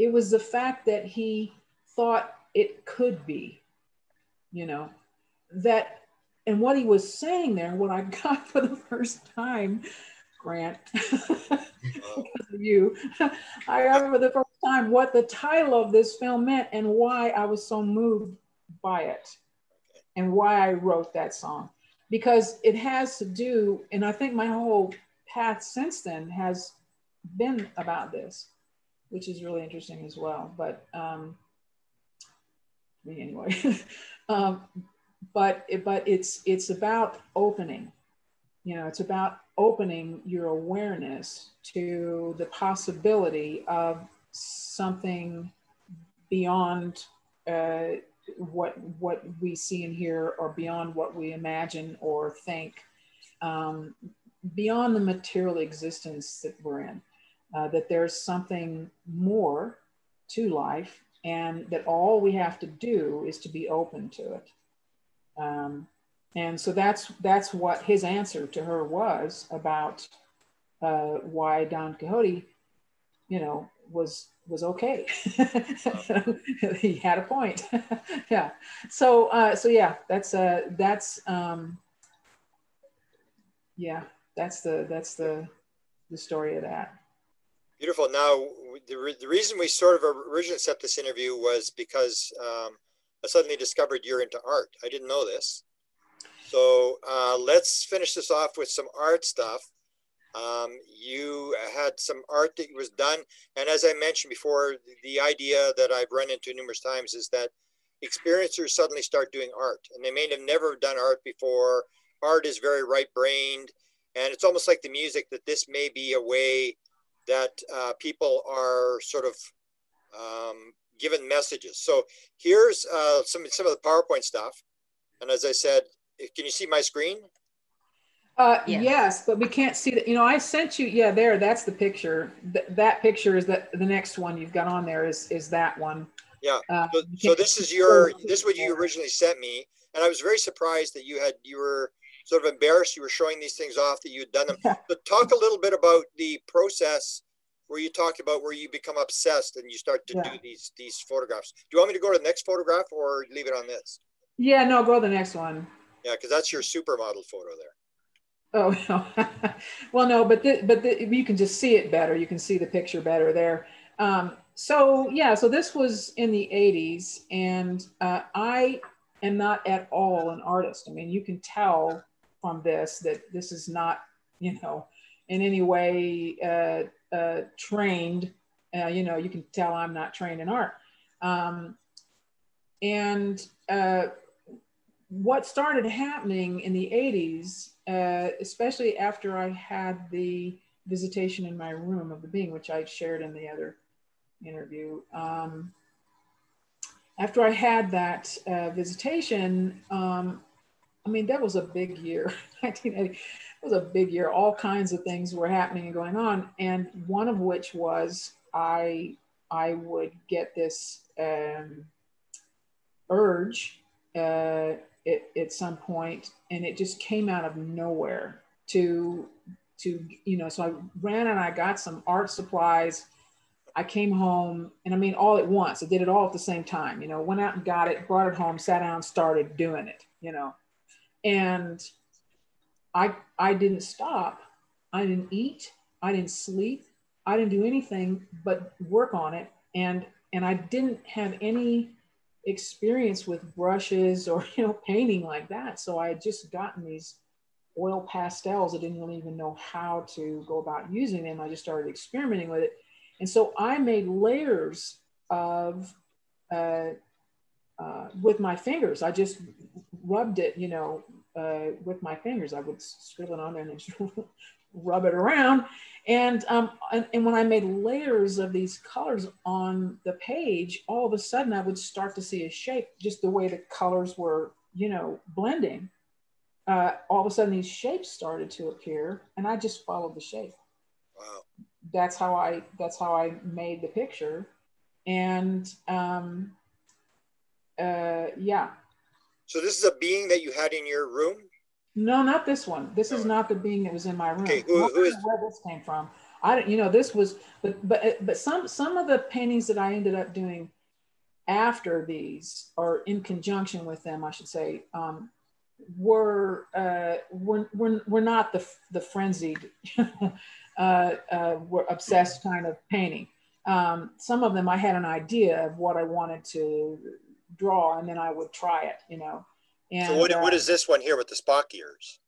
It was the fact that he thought it could be, you know, that, and what he was saying there, what I got for the first time, Grant, because of you, I got for the first time what the title of this film meant and why I was so moved by it and why I wrote that song. Because it has to do, and I think my whole path since then has been about this, which is really interesting as well. But um, anyway, um, but but it's it's about opening. You know, it's about opening your awareness to the possibility of something beyond uh, what what we see and hear or beyond what we imagine or think um, beyond the material existence that we're in uh, that there's something more to life and that all we have to do is to be open to it um, and so that's that's what his answer to her was about uh, why don quixote you know was was okay. he had a point. yeah. So uh, so yeah, that's uh that's um yeah, that's the that's the the story of that. Beautiful. Now, the, re- the reason we sort of originally set this interview was because um, I suddenly discovered you're into art. I didn't know this. So uh, let's finish this off with some art stuff. Um, you had some art that was done. And as I mentioned before, the idea that I've run into numerous times is that experiencers suddenly start doing art and they may have never done art before. Art is very right brained. And it's almost like the music that this may be a way that uh, people are sort of um, given messages. So here's uh, some, some of the PowerPoint stuff. And as I said, can you see my screen? Uh, yes. yes. but we can't see that. You know, I sent you. Yeah, there. That's the picture. Th- that picture is that the next one you've got on there is is that one. Yeah. Uh, so, so this is your. This is what you originally sent me, and I was very surprised that you had you were sort of embarrassed you were showing these things off that you'd done them. Yeah. But talk a little bit about the process where you talked about where you become obsessed and you start to yeah. do these these photographs. Do you want me to go to the next photograph or leave it on this? Yeah, no, go to the next one. Yeah, because that's your supermodel photo there. Oh no, well no, but the, but the, you can just see it better. You can see the picture better there. Um, so yeah, so this was in the 80s, and uh, I am not at all an artist. I mean, you can tell from this that this is not, you know, in any way uh, uh, trained. Uh, you know, you can tell I'm not trained in art. Um, and uh, what started happening in the 80s, uh, especially after I had the visitation in my room of the being, which I shared in the other interview. Um, after I had that uh, visitation, um, I mean, that was a big year. 1980 was a big year. All kinds of things were happening and going on. And one of which was I, I would get this um, urge uh, it, at some point and it just came out of nowhere to to you know so i ran and i got some art supplies i came home and i mean all at once i did it all at the same time you know went out and got it brought it home sat down started doing it you know and i i didn't stop. I didn't eat. I didn't sleep. I didn't do anything but work on it. And and i didn't have any experience with brushes or you know painting like that. So i had just gotten these oil pastels. I didn't really even know how to go about using them. I just started experimenting with it. And so i made layers of uh, uh, with my fingers i just rubbed it you know uh, with my fingers i would scribble it on there and just rub it around and, um, and, and when I made layers of these colors on the page, all of a sudden I would start to see a shape, just the way the colors were, you know, blending. Uh, all of a sudden these shapes started to appear and I just followed the shape. Wow. That's how I, that's how I made the picture. And um, uh, yeah. So this is a being that you had in your room? No, not this one. This is not the being that was in my room. Okay, who, who is where this came from? I don't, you know, this was, but but but some some of the paintings that I ended up doing after these, or in conjunction with them, I should say, um, were uh, were, were were not the the frenzied, uh, uh, were obsessed kind of painting. Um, some of them I had an idea of what I wanted to draw, and then I would try it, you know. And, so what, uh, what is this one here with the Spock ears?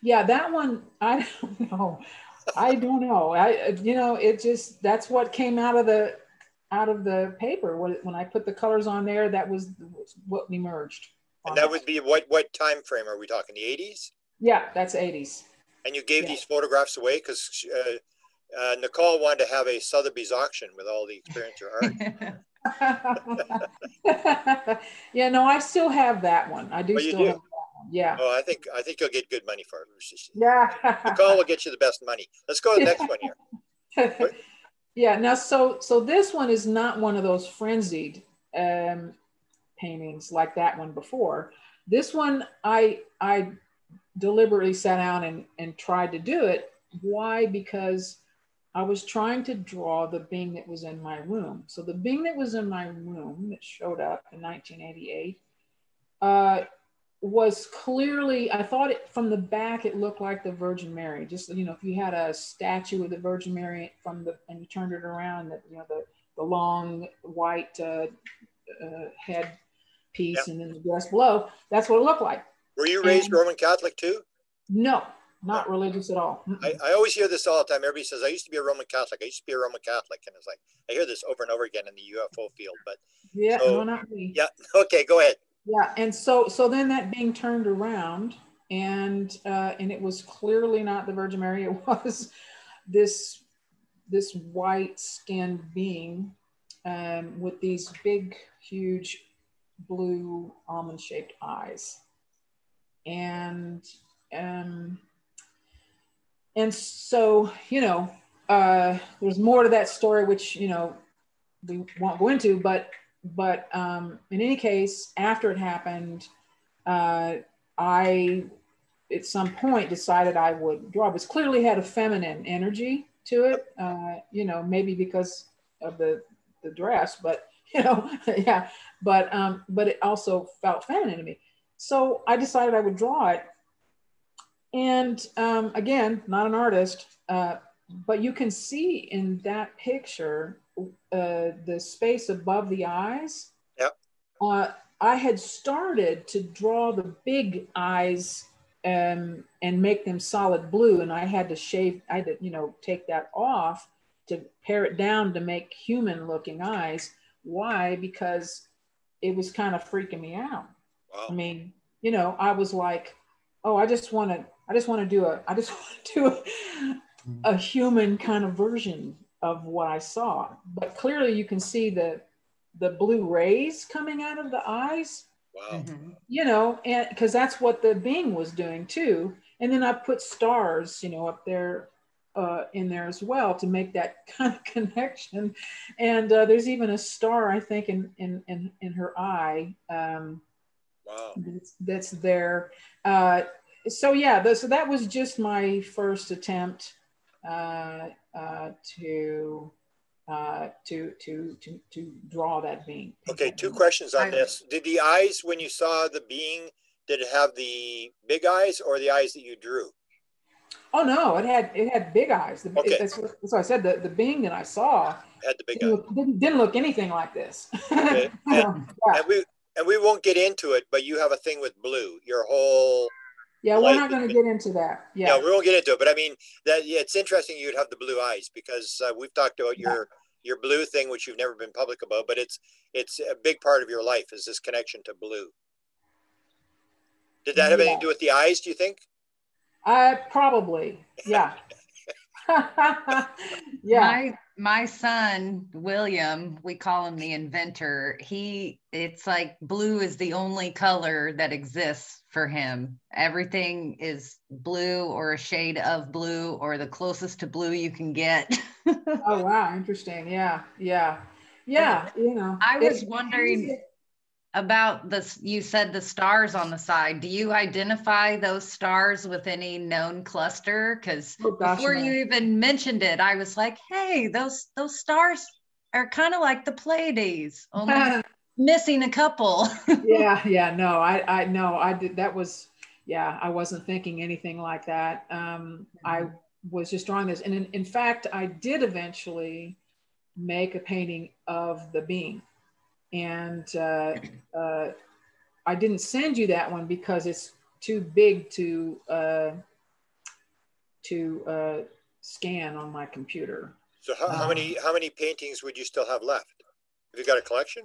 Yeah, that one, I don't know. I don't know. I, you know, it just, that's what came out of the, out of the paper. When, when I put the colors on there, that was what emerged. And that would be what, what time frame are we talking? The 80s? Yeah, that's 80s. And you gave yeah. these photographs away because uh, uh, Nicole wanted to have a Sotheby's auction with all the experience art. yeah, no, I still have that one. I do oh, still do? have that one. Yeah. Oh, I think I think you'll get good money for it. Yeah. Nicole will get you the best money. Let's go to the next one here. yeah. Now, so so this one is not one of those frenzied um, paintings like that one before. This one, I I deliberately sat down and and tried to do it. Why? Because I was trying to draw the being that was in my room. So the being that was in my room that showed up in 1988 uh, was clearly, I thought it from the back, it looked like the Virgin Mary. Just, you know, if you had a statue of the Virgin Mary from the, and you turned it around, that, you know, the, the long white uh, uh, head piece yep. and then the dress below, that's what it looked like. Were you raised and, Roman Catholic too? No, not religious at all. I, I always hear this all the time. Everybody says, I used to be a Roman Catholic. I used to be a Roman Catholic. And it's like, I hear this over and over again in the UFO field, but yeah, so, no, not me. Yeah. Okay. Go ahead. Yeah. And so, so then that being turned around and, uh, and it was clearly not the Virgin Mary. It was this, this white skinned being um, with these big, huge blue almond shaped eyes. And, um, and so you know uh, there's more to that story which you know we won't go into but but um, in any case after it happened uh, i at some point decided i would draw. It clearly had a feminine energy to it uh, you know maybe because of the the dress but you know yeah. But um but it also felt feminine to me. So i decided i would draw it and um, again, not an artist, uh, but you can see in that picture uh, the space above the eyes. Yep. Uh, I had started to draw the big eyes um, and make them solid blue, and I had to shave. I had to, you know, take that off to pare it down to make human-looking eyes. Why? Because it was kind of freaking me out. Wow. I mean, you know, I was like, oh, I just want to I just want to do a, I just want to do a, a human kind of version of what I saw. But clearly you can see the, the blue rays coming out of the eyes. Wow. Mm-hmm. You know, and because that's what the being was doing too. And then I put stars, you know, up there uh, in there as well to make that kind of connection. And uh, there's even a star, I think, in in in, in her eye. Um, wow. That's, that's there. Uh, so yeah, the, so that was just my first attempt uh, uh, to, uh, to to to to draw that being. Okay, two questions on this. Did the eyes, when you saw the being, did it have the big eyes or the eyes that you drew? Oh no, it had it had big eyes. The, Okay. it, that's, what, that's what I said. The, the being that I saw Had the big didn't look, didn't, didn't look anything like this. Okay. yeah, And we and we won't get into it, but you have a thing with blue. Your whole yeah, we're Like- not going to get into that. yeah. Yeah, we won't get into it. But I mean that yeah, it's interesting you'd have the blue eyes because uh, we've talked about Yeah. your your blue thing, which you've never been public about, but it's it's a big part of your life is this connection to blue. Did that have anything to do with the eyes? Do you think? uh, probably. Yeah. yeah. My my son William, we call him the inventor. He it's like blue is the only color that exists for him. Everything is blue or a shade of blue or the closest to blue you can get. Oh wow, interesting. Yeah, yeah, yeah. You know, I was wondering about this you said the stars on the side. Do you identify those stars with any known cluster cuz Oh, before no. you even mentioned it, I was like, "Hey, those those stars are kind of like the Pleiades, only missing a couple." yeah, yeah. No, I, I, no, I did. That was, yeah, I wasn't thinking anything like that. Um, I was just drawing this, and in, in fact, I did eventually make a painting of the being, and uh, uh, I didn't send you that one because it's too big to uh, to uh, scan on my computer. So how, how Um, many how many paintings would you still have left? Have you got a collection?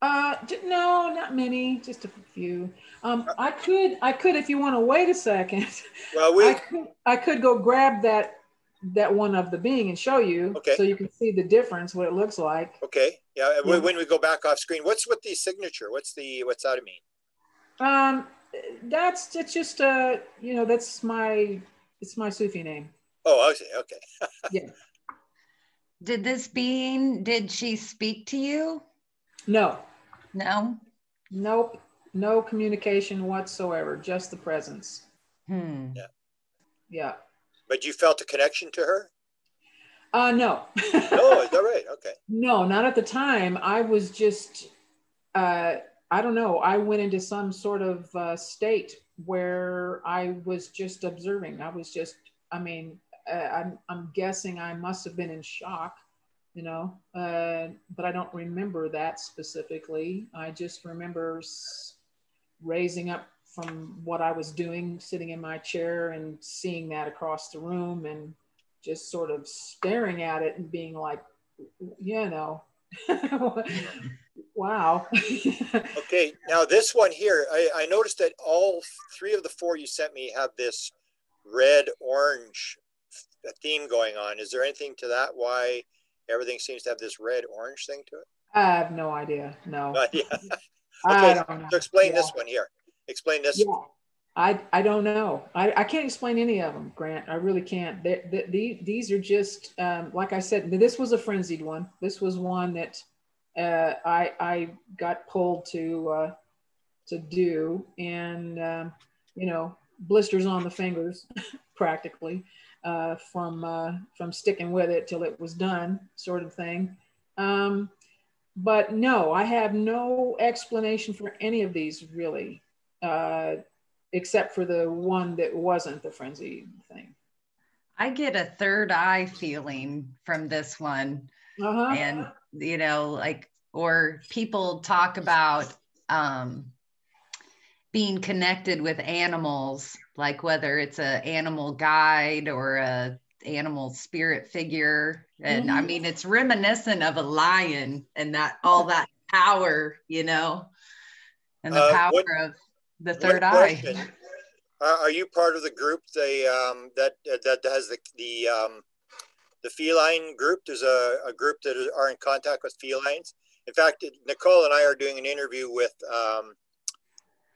Uh, no, not many, just a few. Um, I could, I could, if you want to wait a second, Well, we I could, I could go grab that, that one of the being and show you, Okay. so you can see the difference, what it looks like. okay. Yeah, Yeah. when we go back off screen, what's with the signature? What's the what's that mean? Um, that's it's just uh, you know, that's my, it's my Sufi name. Oh, I see. Okay. did this being did she speak to you? No, No. nope, no communication whatsoever, just the presence. Hmm. yeah Yeah. But you felt a connection to her? Uh, no. Oh, is that right? Okay. No, not at the time. I was just, uh, I don't know. I went into some sort of uh, state where I was just observing. I was just, I mean, uh, I'm, I'm guessing I must have been in shock, you know, uh, but I don't remember that specifically. I just remember s- raising up from what I was doing, sitting in my chair and seeing that across the room and just sort of staring at it and being like, you know, wow. Okay. Now this one here, I, I noticed that all three of the four you sent me have this red orange uh, theme going on. Is there anything to that? Why everything seems to have this red orange thing to it? I have no idea. No, But yeah. I Okay. So explain Yeah. this one here. Explain this. Yeah, I, I don't know. I, I can't explain any of them, Grant. I really can't. They, they, the- these are just, um, like I said, this was a frenzied one. This was one that uh, I, I got pulled to, uh, to do. And, um, you know, blisters on the fingers practically uh, from, uh, from sticking with it till it was done sort of thing. Um, but no, I have no explanation for any of these really uh, except for the one that wasn't the frenzy thing. I get a third eye feeling from this one. Uh-huh. and you know like or people talk about um being connected with animals like whether it's a animal guide or a animal spirit figure and i Mhm. mean it's reminiscent of a lion and that all that power you know and the Uh, power what- of the One third eye. Are, are you part of the group they, um, that that has the the um, the feline group? There's a, a group that are in contact with felines. In fact, Nicole and I are doing an interview with um,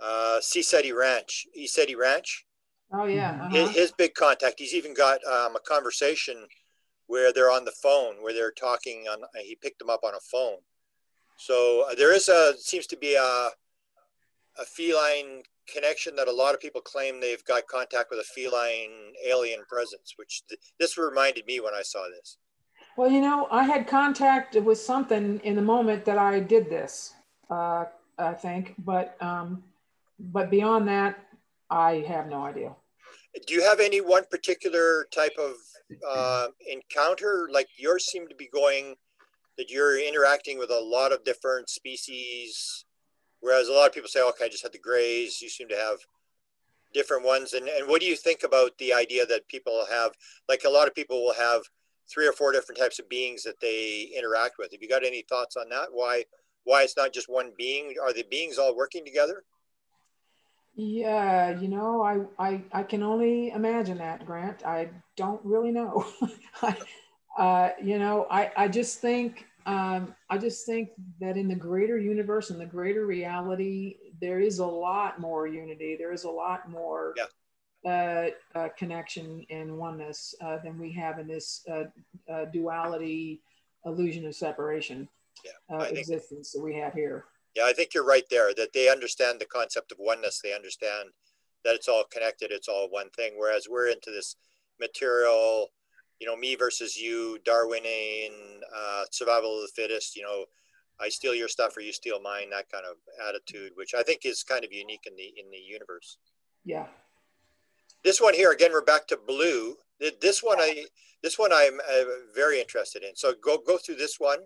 uh, Seaseti Ranch, Easeti Ranch. oh yeah. His, Uh-huh. his big contact. He's even got um, a conversation where they're on the phone, where they're talking on. He picked them up on a phone. So uh, there is a seems to be a a feline connection that a lot of people claim they've got contact with a feline alien presence, which th- this reminded me when I saw this. Well, you know, I had contact with something in the moment that I did this. Uh, I think, but um, but beyond that, I have no idea. do you have any one particular type of uh, encounter? Like yours seem to be going that you're interacting with a lot of different species, whereas a lot of people say, "Okay, I just had the grays." You seem to have different ones. And and what do you think about the idea that people have, like a lot of people will have three or four different types of beings that they interact with? Have you got any thoughts on that? Why why it's not just one being? Are the beings all working together? Yeah, you know, I, I, I can only imagine that, Grant. I don't really know. I, uh, you know, I, I just think, um, I just think that in the greater universe and the greater reality, there is a lot more unity. There is a lot more yeah. uh, uh, connection and oneness uh, than we have in this uh, uh, duality illusion of separation yeah, existence that we have here. Yeah, I think you're right there that they understand the concept of oneness. They understand that it's all connected, it's all one thing. Whereas we're into this material, you know, me versus you, Darwinian, uh, survival of the fittest, you know, I steal your stuff or you steal mine, that kind of attitude, which I think is kind of unique in the in the universe. Yeah. This one here, again, we're back to blue. This one, I this one I'm uh, very interested in. So go go through this one.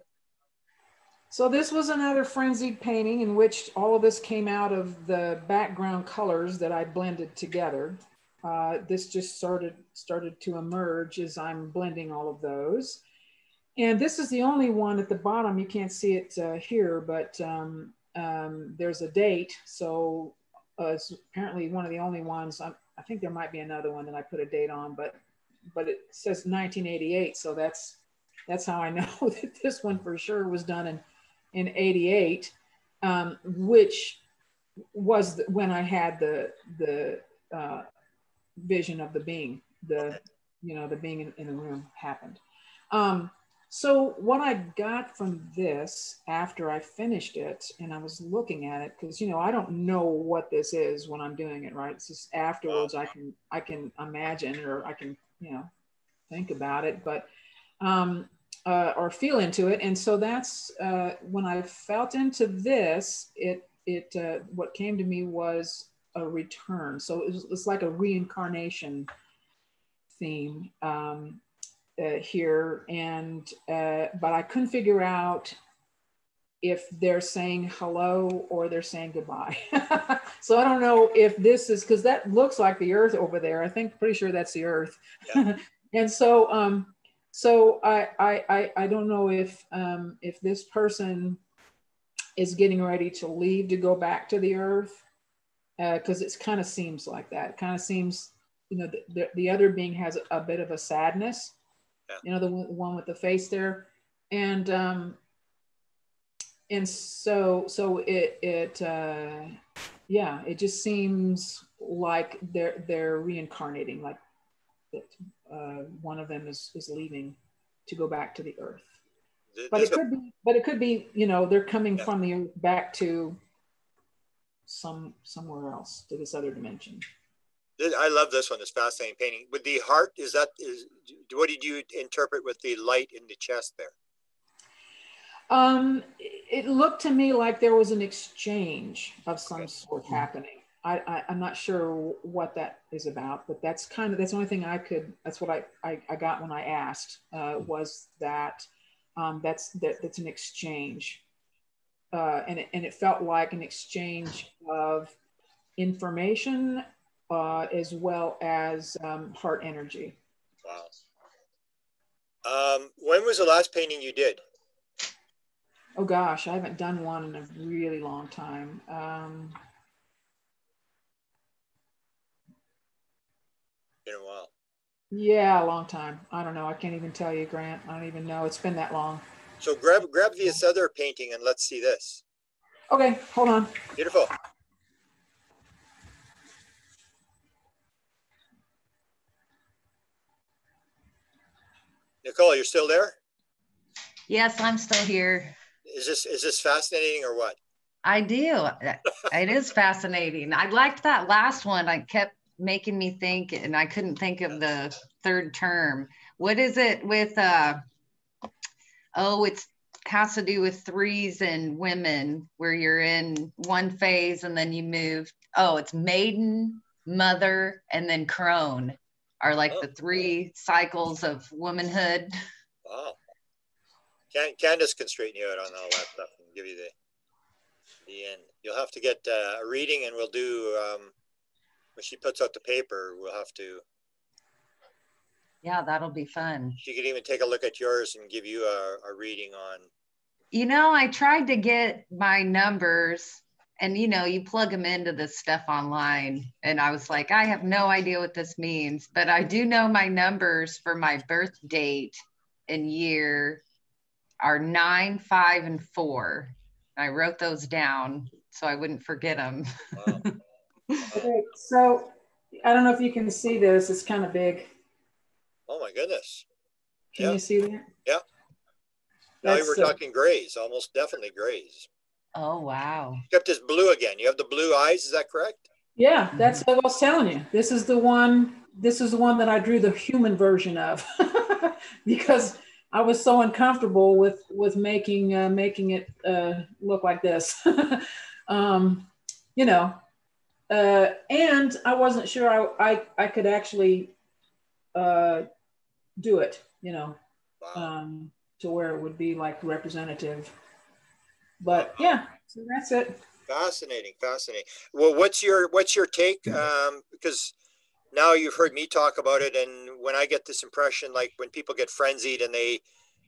So this was another frenzied painting in which all of this came out of the background colors that I blended together. Uh, this just started started to emerge as I'm blending all of those. And this is the only one at the bottom. You can't see it uh, here, but um, um, there's a date. So uh, it's apparently one of the only ones. I, I think there might be another one that I put a date on, but but it says 1988. So that's that's how I know that this one for sure was done in in 88, um, which was when I had the, the uh, vision of the being, the, you know, the being in, in the room happened. Um, so what I got from this after I finished it and I was looking at it, because you know, I don't know what this is when I'm doing it, right? It's just afterwards I can I can imagine or I can, you know, think about it. But um, uh, or feel into it. And so that's uh, when I felt into this, it, it uh, what came to me was a return. So it was, it's like a reincarnation theme um, uh, here. And, uh, but I couldn't figure out if they're saying hello or they're saying goodbye. so I don't know if this is, cause that looks like the earth over there. I think pretty sure that's the earth. Yeah. and so, um, so I, I, I, I don't know if, um, if this person is getting ready to leave to go back to the earth because uh, it kind of seems like that. It kind of seems, you know, the, the, the, other being has a bit of a sadness, yeah. you know, the, the, one with the face there. And, um, and so, so it, it, uh, yeah, it just seems like they're, they're reincarnating, like uh, one of them is, is leaving to go back to the earth. But it could be, but it could be, you know, they're coming yeah. from the earth back to some somewhere else to this other dimension. I love this one. It's fascinating painting. With the heart, is that is what did you interpret with the light in the chest there? Um, it looked to me like there was an exchange of some okay. sort happening. I, I am not sure what that is about, but that's kind of that's the only thing I could. That's what I I, I got when I asked uh, was that um, that's that that's an exchange, uh, and it, and it felt like an exchange of information uh, as well as um, heart energy. Wow. Um, when was the last painting you did? Oh gosh, I haven't done one in a really long time. Um, been a while. Yeah, a long time. I don't know. I can't even tell you, Grant. I don't even know. It's been that long. So grab grab this other painting and let's see this. Okay, hold on. Beautiful. Nicole, you're still there? Yes, I'm still here. Is this is this fascinating or what? I do. it is fascinating. I liked that last one. I kept making me think, and I couldn't think of the third term. What is it with? Uh, oh, it's has to do with threes and women, where you're in one phase and then you move. Oh, it's maiden mother, and then crone are like Oh. the three cycles of womanhood. Wow. Can, Candice can straighten you out on all that stuff and give you the the end. You'll have to get uh, a reading, and we'll do um, when she puts out the paper. We'll have to. Yeah, that'll be fun. She could even take a look at yours and give you a, a reading on. You know, I tried to get my numbers and you know, you plug them into this stuff online. And I was like, I have no idea what this means, but I do know my numbers for my birth date and year are nine, five, and four. I wrote those down so I wouldn't forget them. Wow. Okay, so I don't know if you can see this. It's kind of big. Oh my goodness! Can Yeah. you see that? Yeah. Now That's, we're uh, talking grays, almost definitely grays. Oh, wow. Except it's blue again. You have the blue eyes. Is that correct? Yeah, that's what I was telling you. This is the one. This is the one that I drew the human version of because I was so uncomfortable with with making uh, making it uh, look like this. um, you know, uh, and I wasn't sure I I, I could actually uh, do it. You know, um, to where it would be like representative. But yeah, so that's it. Fascinating, fascinating. Well, what's your what's your take? Um, because now you've heard me talk about it, and when I get this impression, like when people get frenzied and they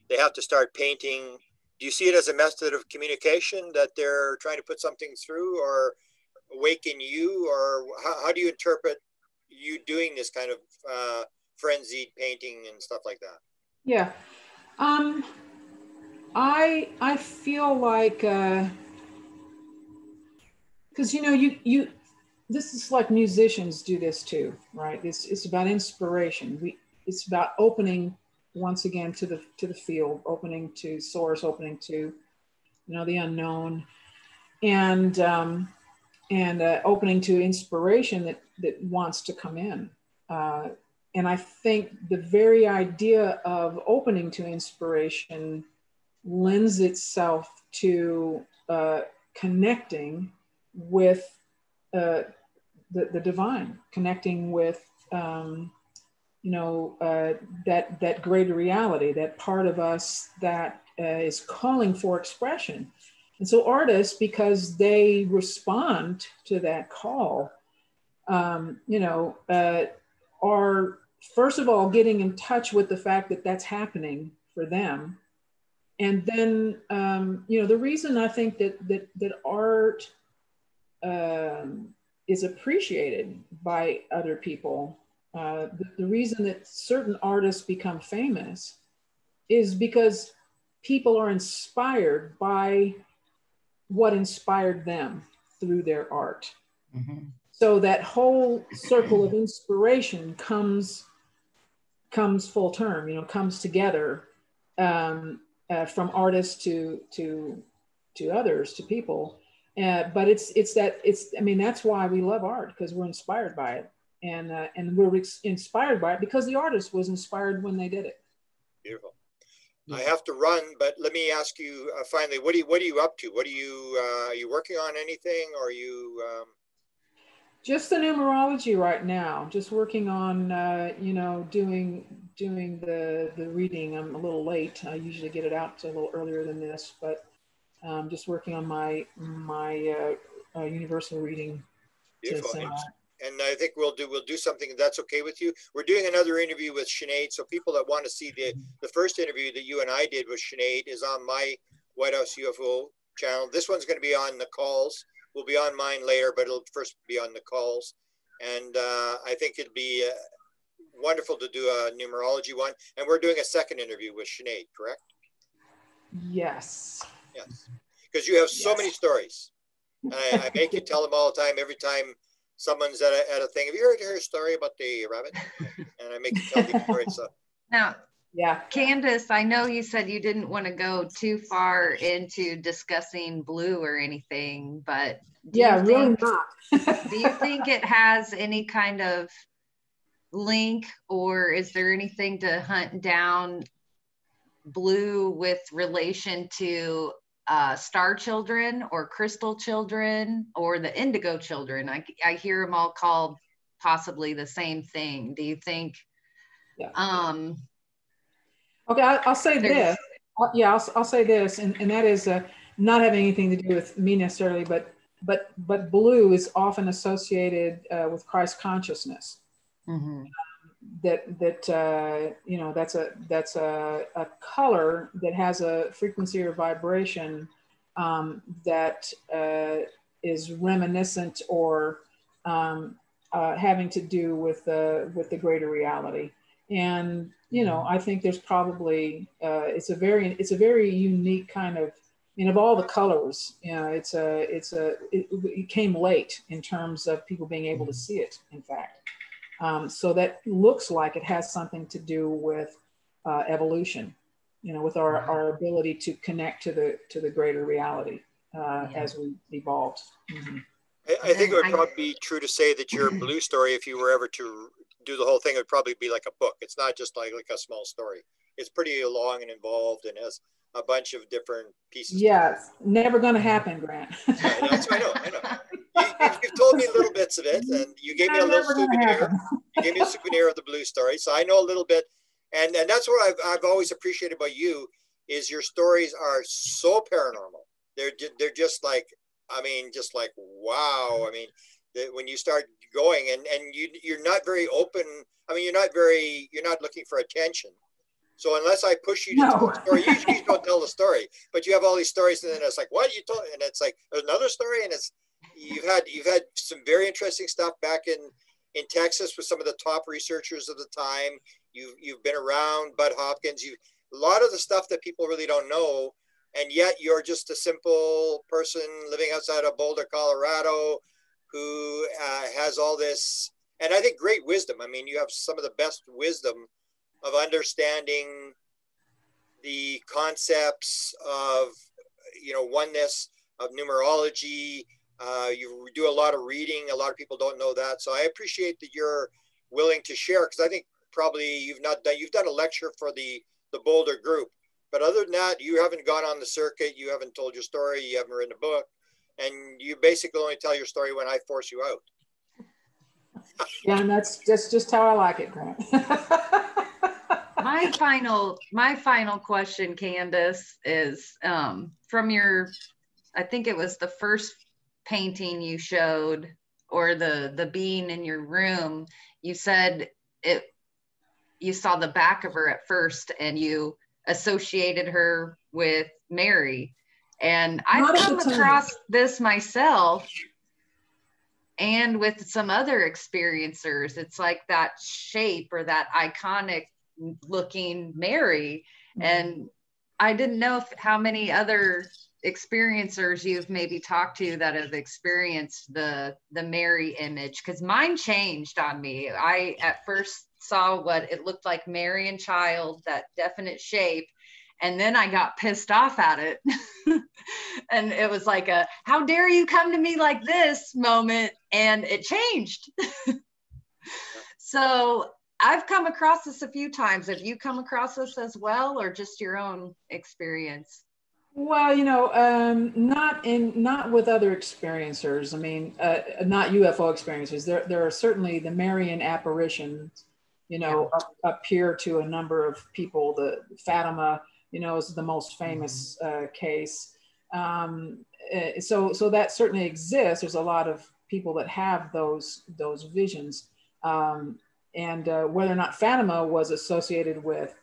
they have to start painting, do you see it as a method of communication that they're trying to put something through, or awaken you, or how, how do you interpret you doing this kind of uh, frenzied painting and stuff like that? Yeah. Um, I I feel like because you know you you this is like musicians do this too, right? It's it's about inspiration. We it's about opening once again to the to the field, opening to source, opening to you know the unknown, and um, and uh, opening to inspiration that that wants to come in. Uh, and I think the very idea of opening to inspiration lends itself to uh, connecting with uh, the, the divine, connecting with, um, you know, uh, that, that greater reality, that part of us that uh, is calling for expression. And so artists, because they respond to that call, um, you know, uh, are first of all getting in touch with the fact that that's happening for them and then um, you know the reason i think that that, that art um, is appreciated by other people uh, the, the reason that certain artists become famous is because people are inspired by what inspired them through their art Mhm. so that whole circle of inspiration comes comes full term you know comes together um, uh, from artists to to to others to people uh, but it's it's that it's i mean that's why we love art because we're inspired by it and uh, and we're inspired by it because the artist was inspired when they did it Beautiful. I have to run, but let me ask you uh, finally, what do you, what are you up to? What are you, uh, are you working on anything? Or are you, um, just the numerology right now just working on uh, you know doing doing the the reading i'm a little late i usually get it out a little earlier than this but um, just working on my my uh, uh, universal reading beautiful. And I think we'll do, we'll do something that's okay with you. We're doing another interview with Sinead. So people that want to see the, the first interview that you and I did with Sinead is on my White House UFO channel. This one's going to be on the calls. Will be on mine later, but it'll first be on the calls. And uh, I think it'd be uh, wonderful to do a numerology one. And we're doing a second interview with Sinead, correct? yes Yes. Because you have so Yes. many stories. And I, I make you tell them all the time every time someone's at a, at a thing. Have you heard her story about the rabbit? And I make you tell the story. So Now, yeah Candice, I know you said you didn't want to go too far into discussing blue or anything, but do you yeah really not do you think it has any kind of link or is there anything to hunt down blue with relation to uh, star children or crystal children or the indigo children? I, I hear them all called possibly the same thing? Do you think? Yeah. Um, Okay, I, I'll say There's- this. Yeah, I'll, I'll say this, and, and that is uh, not having anything to do with me necessarily, but but but blue is often associated uh, with Christ consciousness. mhm. That that uh, you know that's a that's a, a color that has a frequency or vibration um, that uh, is reminiscent or um, uh, having to do with the with the greater reality. And you know, I think there's probably uh, it's a very it's a very unique kind of. I mean, of all the colors, you know, it's a it's a it, it came late in terms of people being able to see it. In fact, um, so that looks like it has something to do with uh, evolution. You know, with our, our ability to connect to the to the greater reality uh, Yeah. as we evolved. Mhm. I, I think it would probably be true to say that your blue story, if you were ever to do the whole thing, it would probably be like a book. It's not just like like a small story. It's pretty long and involved and has a bunch of different pieces. Yeah, it's never going to mm-hmm. happen, Grant. Yeah, no, I know, I know. You, you've told me little bits of it, and you gave me a little souvenir. You gave me a souvenir of the blue story, so I know a little bit. And and that's what I've I've always appreciated about you is your stories are so paranormal. They're they're just like I mean, just like wow. I mean, that when you start going and and you you're not very open. I mean, you're not very you're not looking for attention. So unless I push you to tell No. the story, usually you don't tell the story. But you have all these stories, and then it's like, what you told? And it's like another story, and it's you've had you've had some very interesting stuff back in in Texas with some of the top researchers of the time. You've you've been around Bud Hopkins. You a lot of the stuff that people really don't know, and yet you're just a simple person living outside of Boulder, Colorado, who uh, has all this, and I think great wisdom. I mean, you have some of the best wisdom of understanding the concepts of you know oneness of numerology. Uh, you do a lot of reading. A lot of people don't know that. So i appreciate that you're willing to share because i think probably you've not done you've done a lecture for the the boulder group. But other than that you haven't gone on the circuit. You haven't told your story. You haven't written a book and you basically only tell your story when i force you out Yeah, and that's just just how I like it, Grant. my final my final question candice is um, from your i think it was the first painting you showed or the the being in your room you said it you saw the back of her at first and you associated her with mary and i've come across this myself and with some other experiencers it's like that shape or that iconic looking Mary. And I didn't know if, how many other experiencers you've maybe talked to that have experienced the the Mary image because mine changed on me. I at first saw what it looked like Mary and child, that definite shape. And then I got pissed off at it. and it was like a how dare you come to me like this moment. And it changed. so I've come across this a few times. Have you come across this as well, or just your own experience? Well, you know, um, not in not with other experiencers. I mean, uh, not UFO experiencers. There, there are certainly the Marian apparitions. You know, up, appear to a number of people. The Fatima, you know, is the most famous uh, case. Um, uh, so, so that certainly exists. There's a lot of people that have those those visions. Um, and uh, whether or not Fatima was associated with,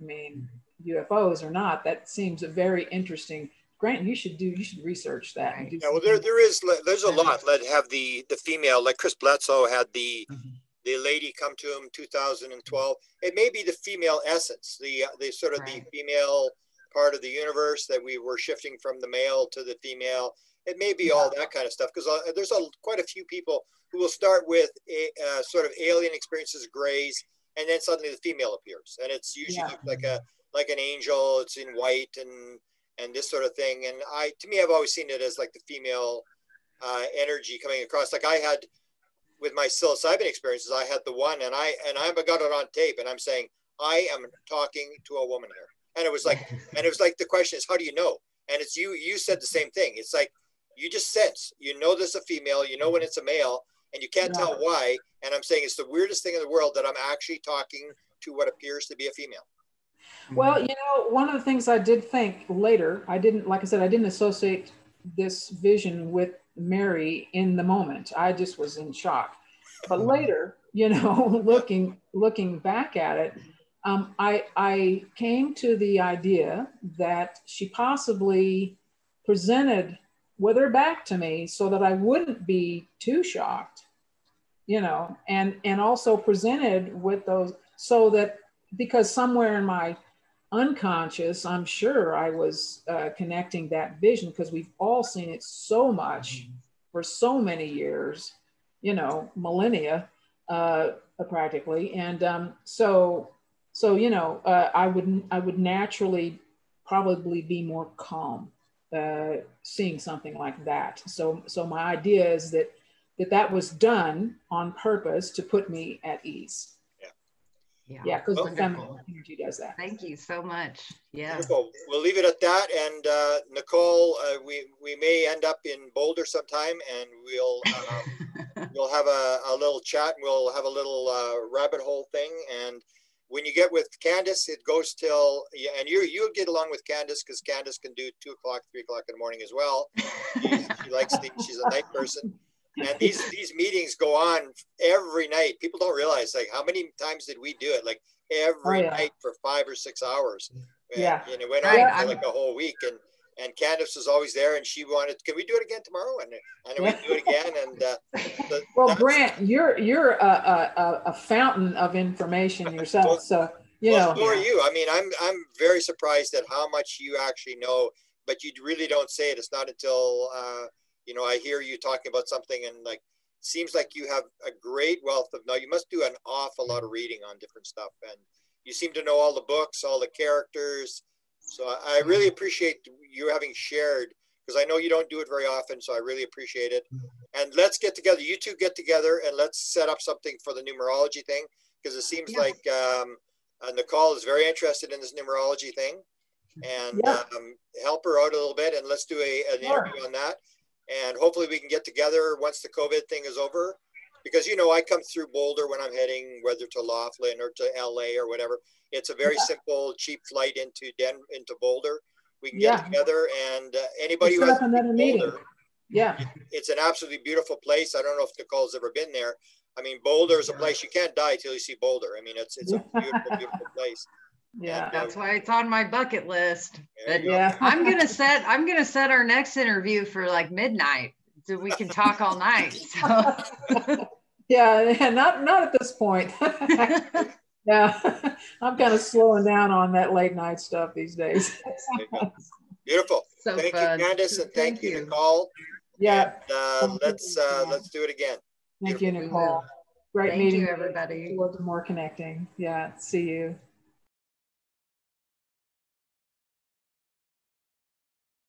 I mean, UFOs or not, that seems a very interesting. Grant, you should do. You should research that. Yeah, well, there, there is, there's a lot that have the, the female, like Chris Bledsoe had the, Mhm. The lady come to him 2012. It may be the female essence, the, uh, the sort of Right. the female part of the universe that we were shifting from the male to the female. It may be all that kind of stuff because uh, there's a, quite a few people who will start with a uh, sort of alien experiences, grays, and then suddenly the female appears, and it's usually Yeah. like a like an angel. It's in white and and this sort of thing. And I, to me, I've always seen it as like the female uh, energy coming across. Like I had with my psilocybin experiences, I had the one, and I and I got it on tape, and I'm saying I am talking to a woman here, and it was like, and it was like the question is, how do you know? And it's you. You said the same thing. It's like you just sense. You know, there's a female. You know when it's a male, and you can't tell why. And I'm saying it's the weirdest thing in the world that I'm actually talking to what appears to be a female. Well, you know, one of the things I did think later, I didn't, like I said, I didn't associate this vision with Mary in the moment. I just was in shock. But later, you know, looking looking back at it, um, I I came to the idea that she possibly presented with her back to me so that I wouldn't be too shocked, you know, and and also presented with those so that because somewhere in my unconscious, I'm sure I was uh, connecting that vision because we've all seen it so much for so many years, you know, millennia uh, practically. And um, so, so you know, uh, I would I would naturally probably be more calm uh, seeing something like that. So, so my idea is that that that was done on purpose to put me at ease. Yeah. Yeah, because the Okay. feminine energy does that. Thank you so much. Yeah. Wonderful. We'll leave it at that. And uh, Nicole, uh, we we may end up in Boulder sometime, and we'll um, we'll have a, a little chat. And we'll have a little uh, rabbit hole thing. And when you get with Candice, it goes till yeah, and you you get along with Candice because Candice can do two o'clock, three o'clock in the morning as well. She, she likes the, she's a night person. And these these meetings go on every night. People don't realize like how many times did we do it? Like every Oh, yeah. night for five or six hours. And, Yeah. And it went Right, on for I'm- like a whole week. And and Candice was always there, and she wanted, can we do it again tomorrow? And and we do it again. And uh, the, Well, that's- Grant, you're you're a, a, a- a fountain of information yourself. So you well, know, so are you. I mean, I'm I'm very surprised at how much you actually know, but you really don't say it. It's not until uh, you know I hear you talking about something and like seems like you have a great wealth of knowledge. You must do an awful lot of reading on different stuff, and you seem to know all the books, all the characters. So I, I really appreciate you having shared because I know you don't do it very often. So I really appreciate it. And let's get together. You two get together and let's set up something for the numerology thing because it seems Yeah. like um, uh, Nicole is very interested in this numerology thing, and Yeah. um, help her out a little bit. And let's do a an Sure. interview on that. And hopefully we can get together once the COVID thing is over, because you know I come through Boulder when I'm heading whether to Laughlin or to LA or whatever. It's a very Yeah. simple, cheap flight into Den into Boulder. We can Yeah. get together, and uh, anybody who has another to meeting. Boulder, yeah, it's an absolutely beautiful place. I don't know if Nicole's ever been there. I mean, Boulder is a place you can't die till you see Boulder. I mean, it's it's a beautiful, beautiful place. Yeah, That's why it's on my bucket list. There you go. yeah. I'm gonna set I'm gonna set our next interview for like midnight so we can talk all night. So Yeah, yeah, not not at this point. yeah, I'm kind of slowing down on that late night stuff these days. There you go. Beautiful. so Thank fun. you, Candice, and thank, Thank you, you. Nicole. Yeah, And, uh, let's uh, let's do it again. thank you, Nicole. Great Thank meeting. you, everybody. Look forward to more connecting. Yeah, see you.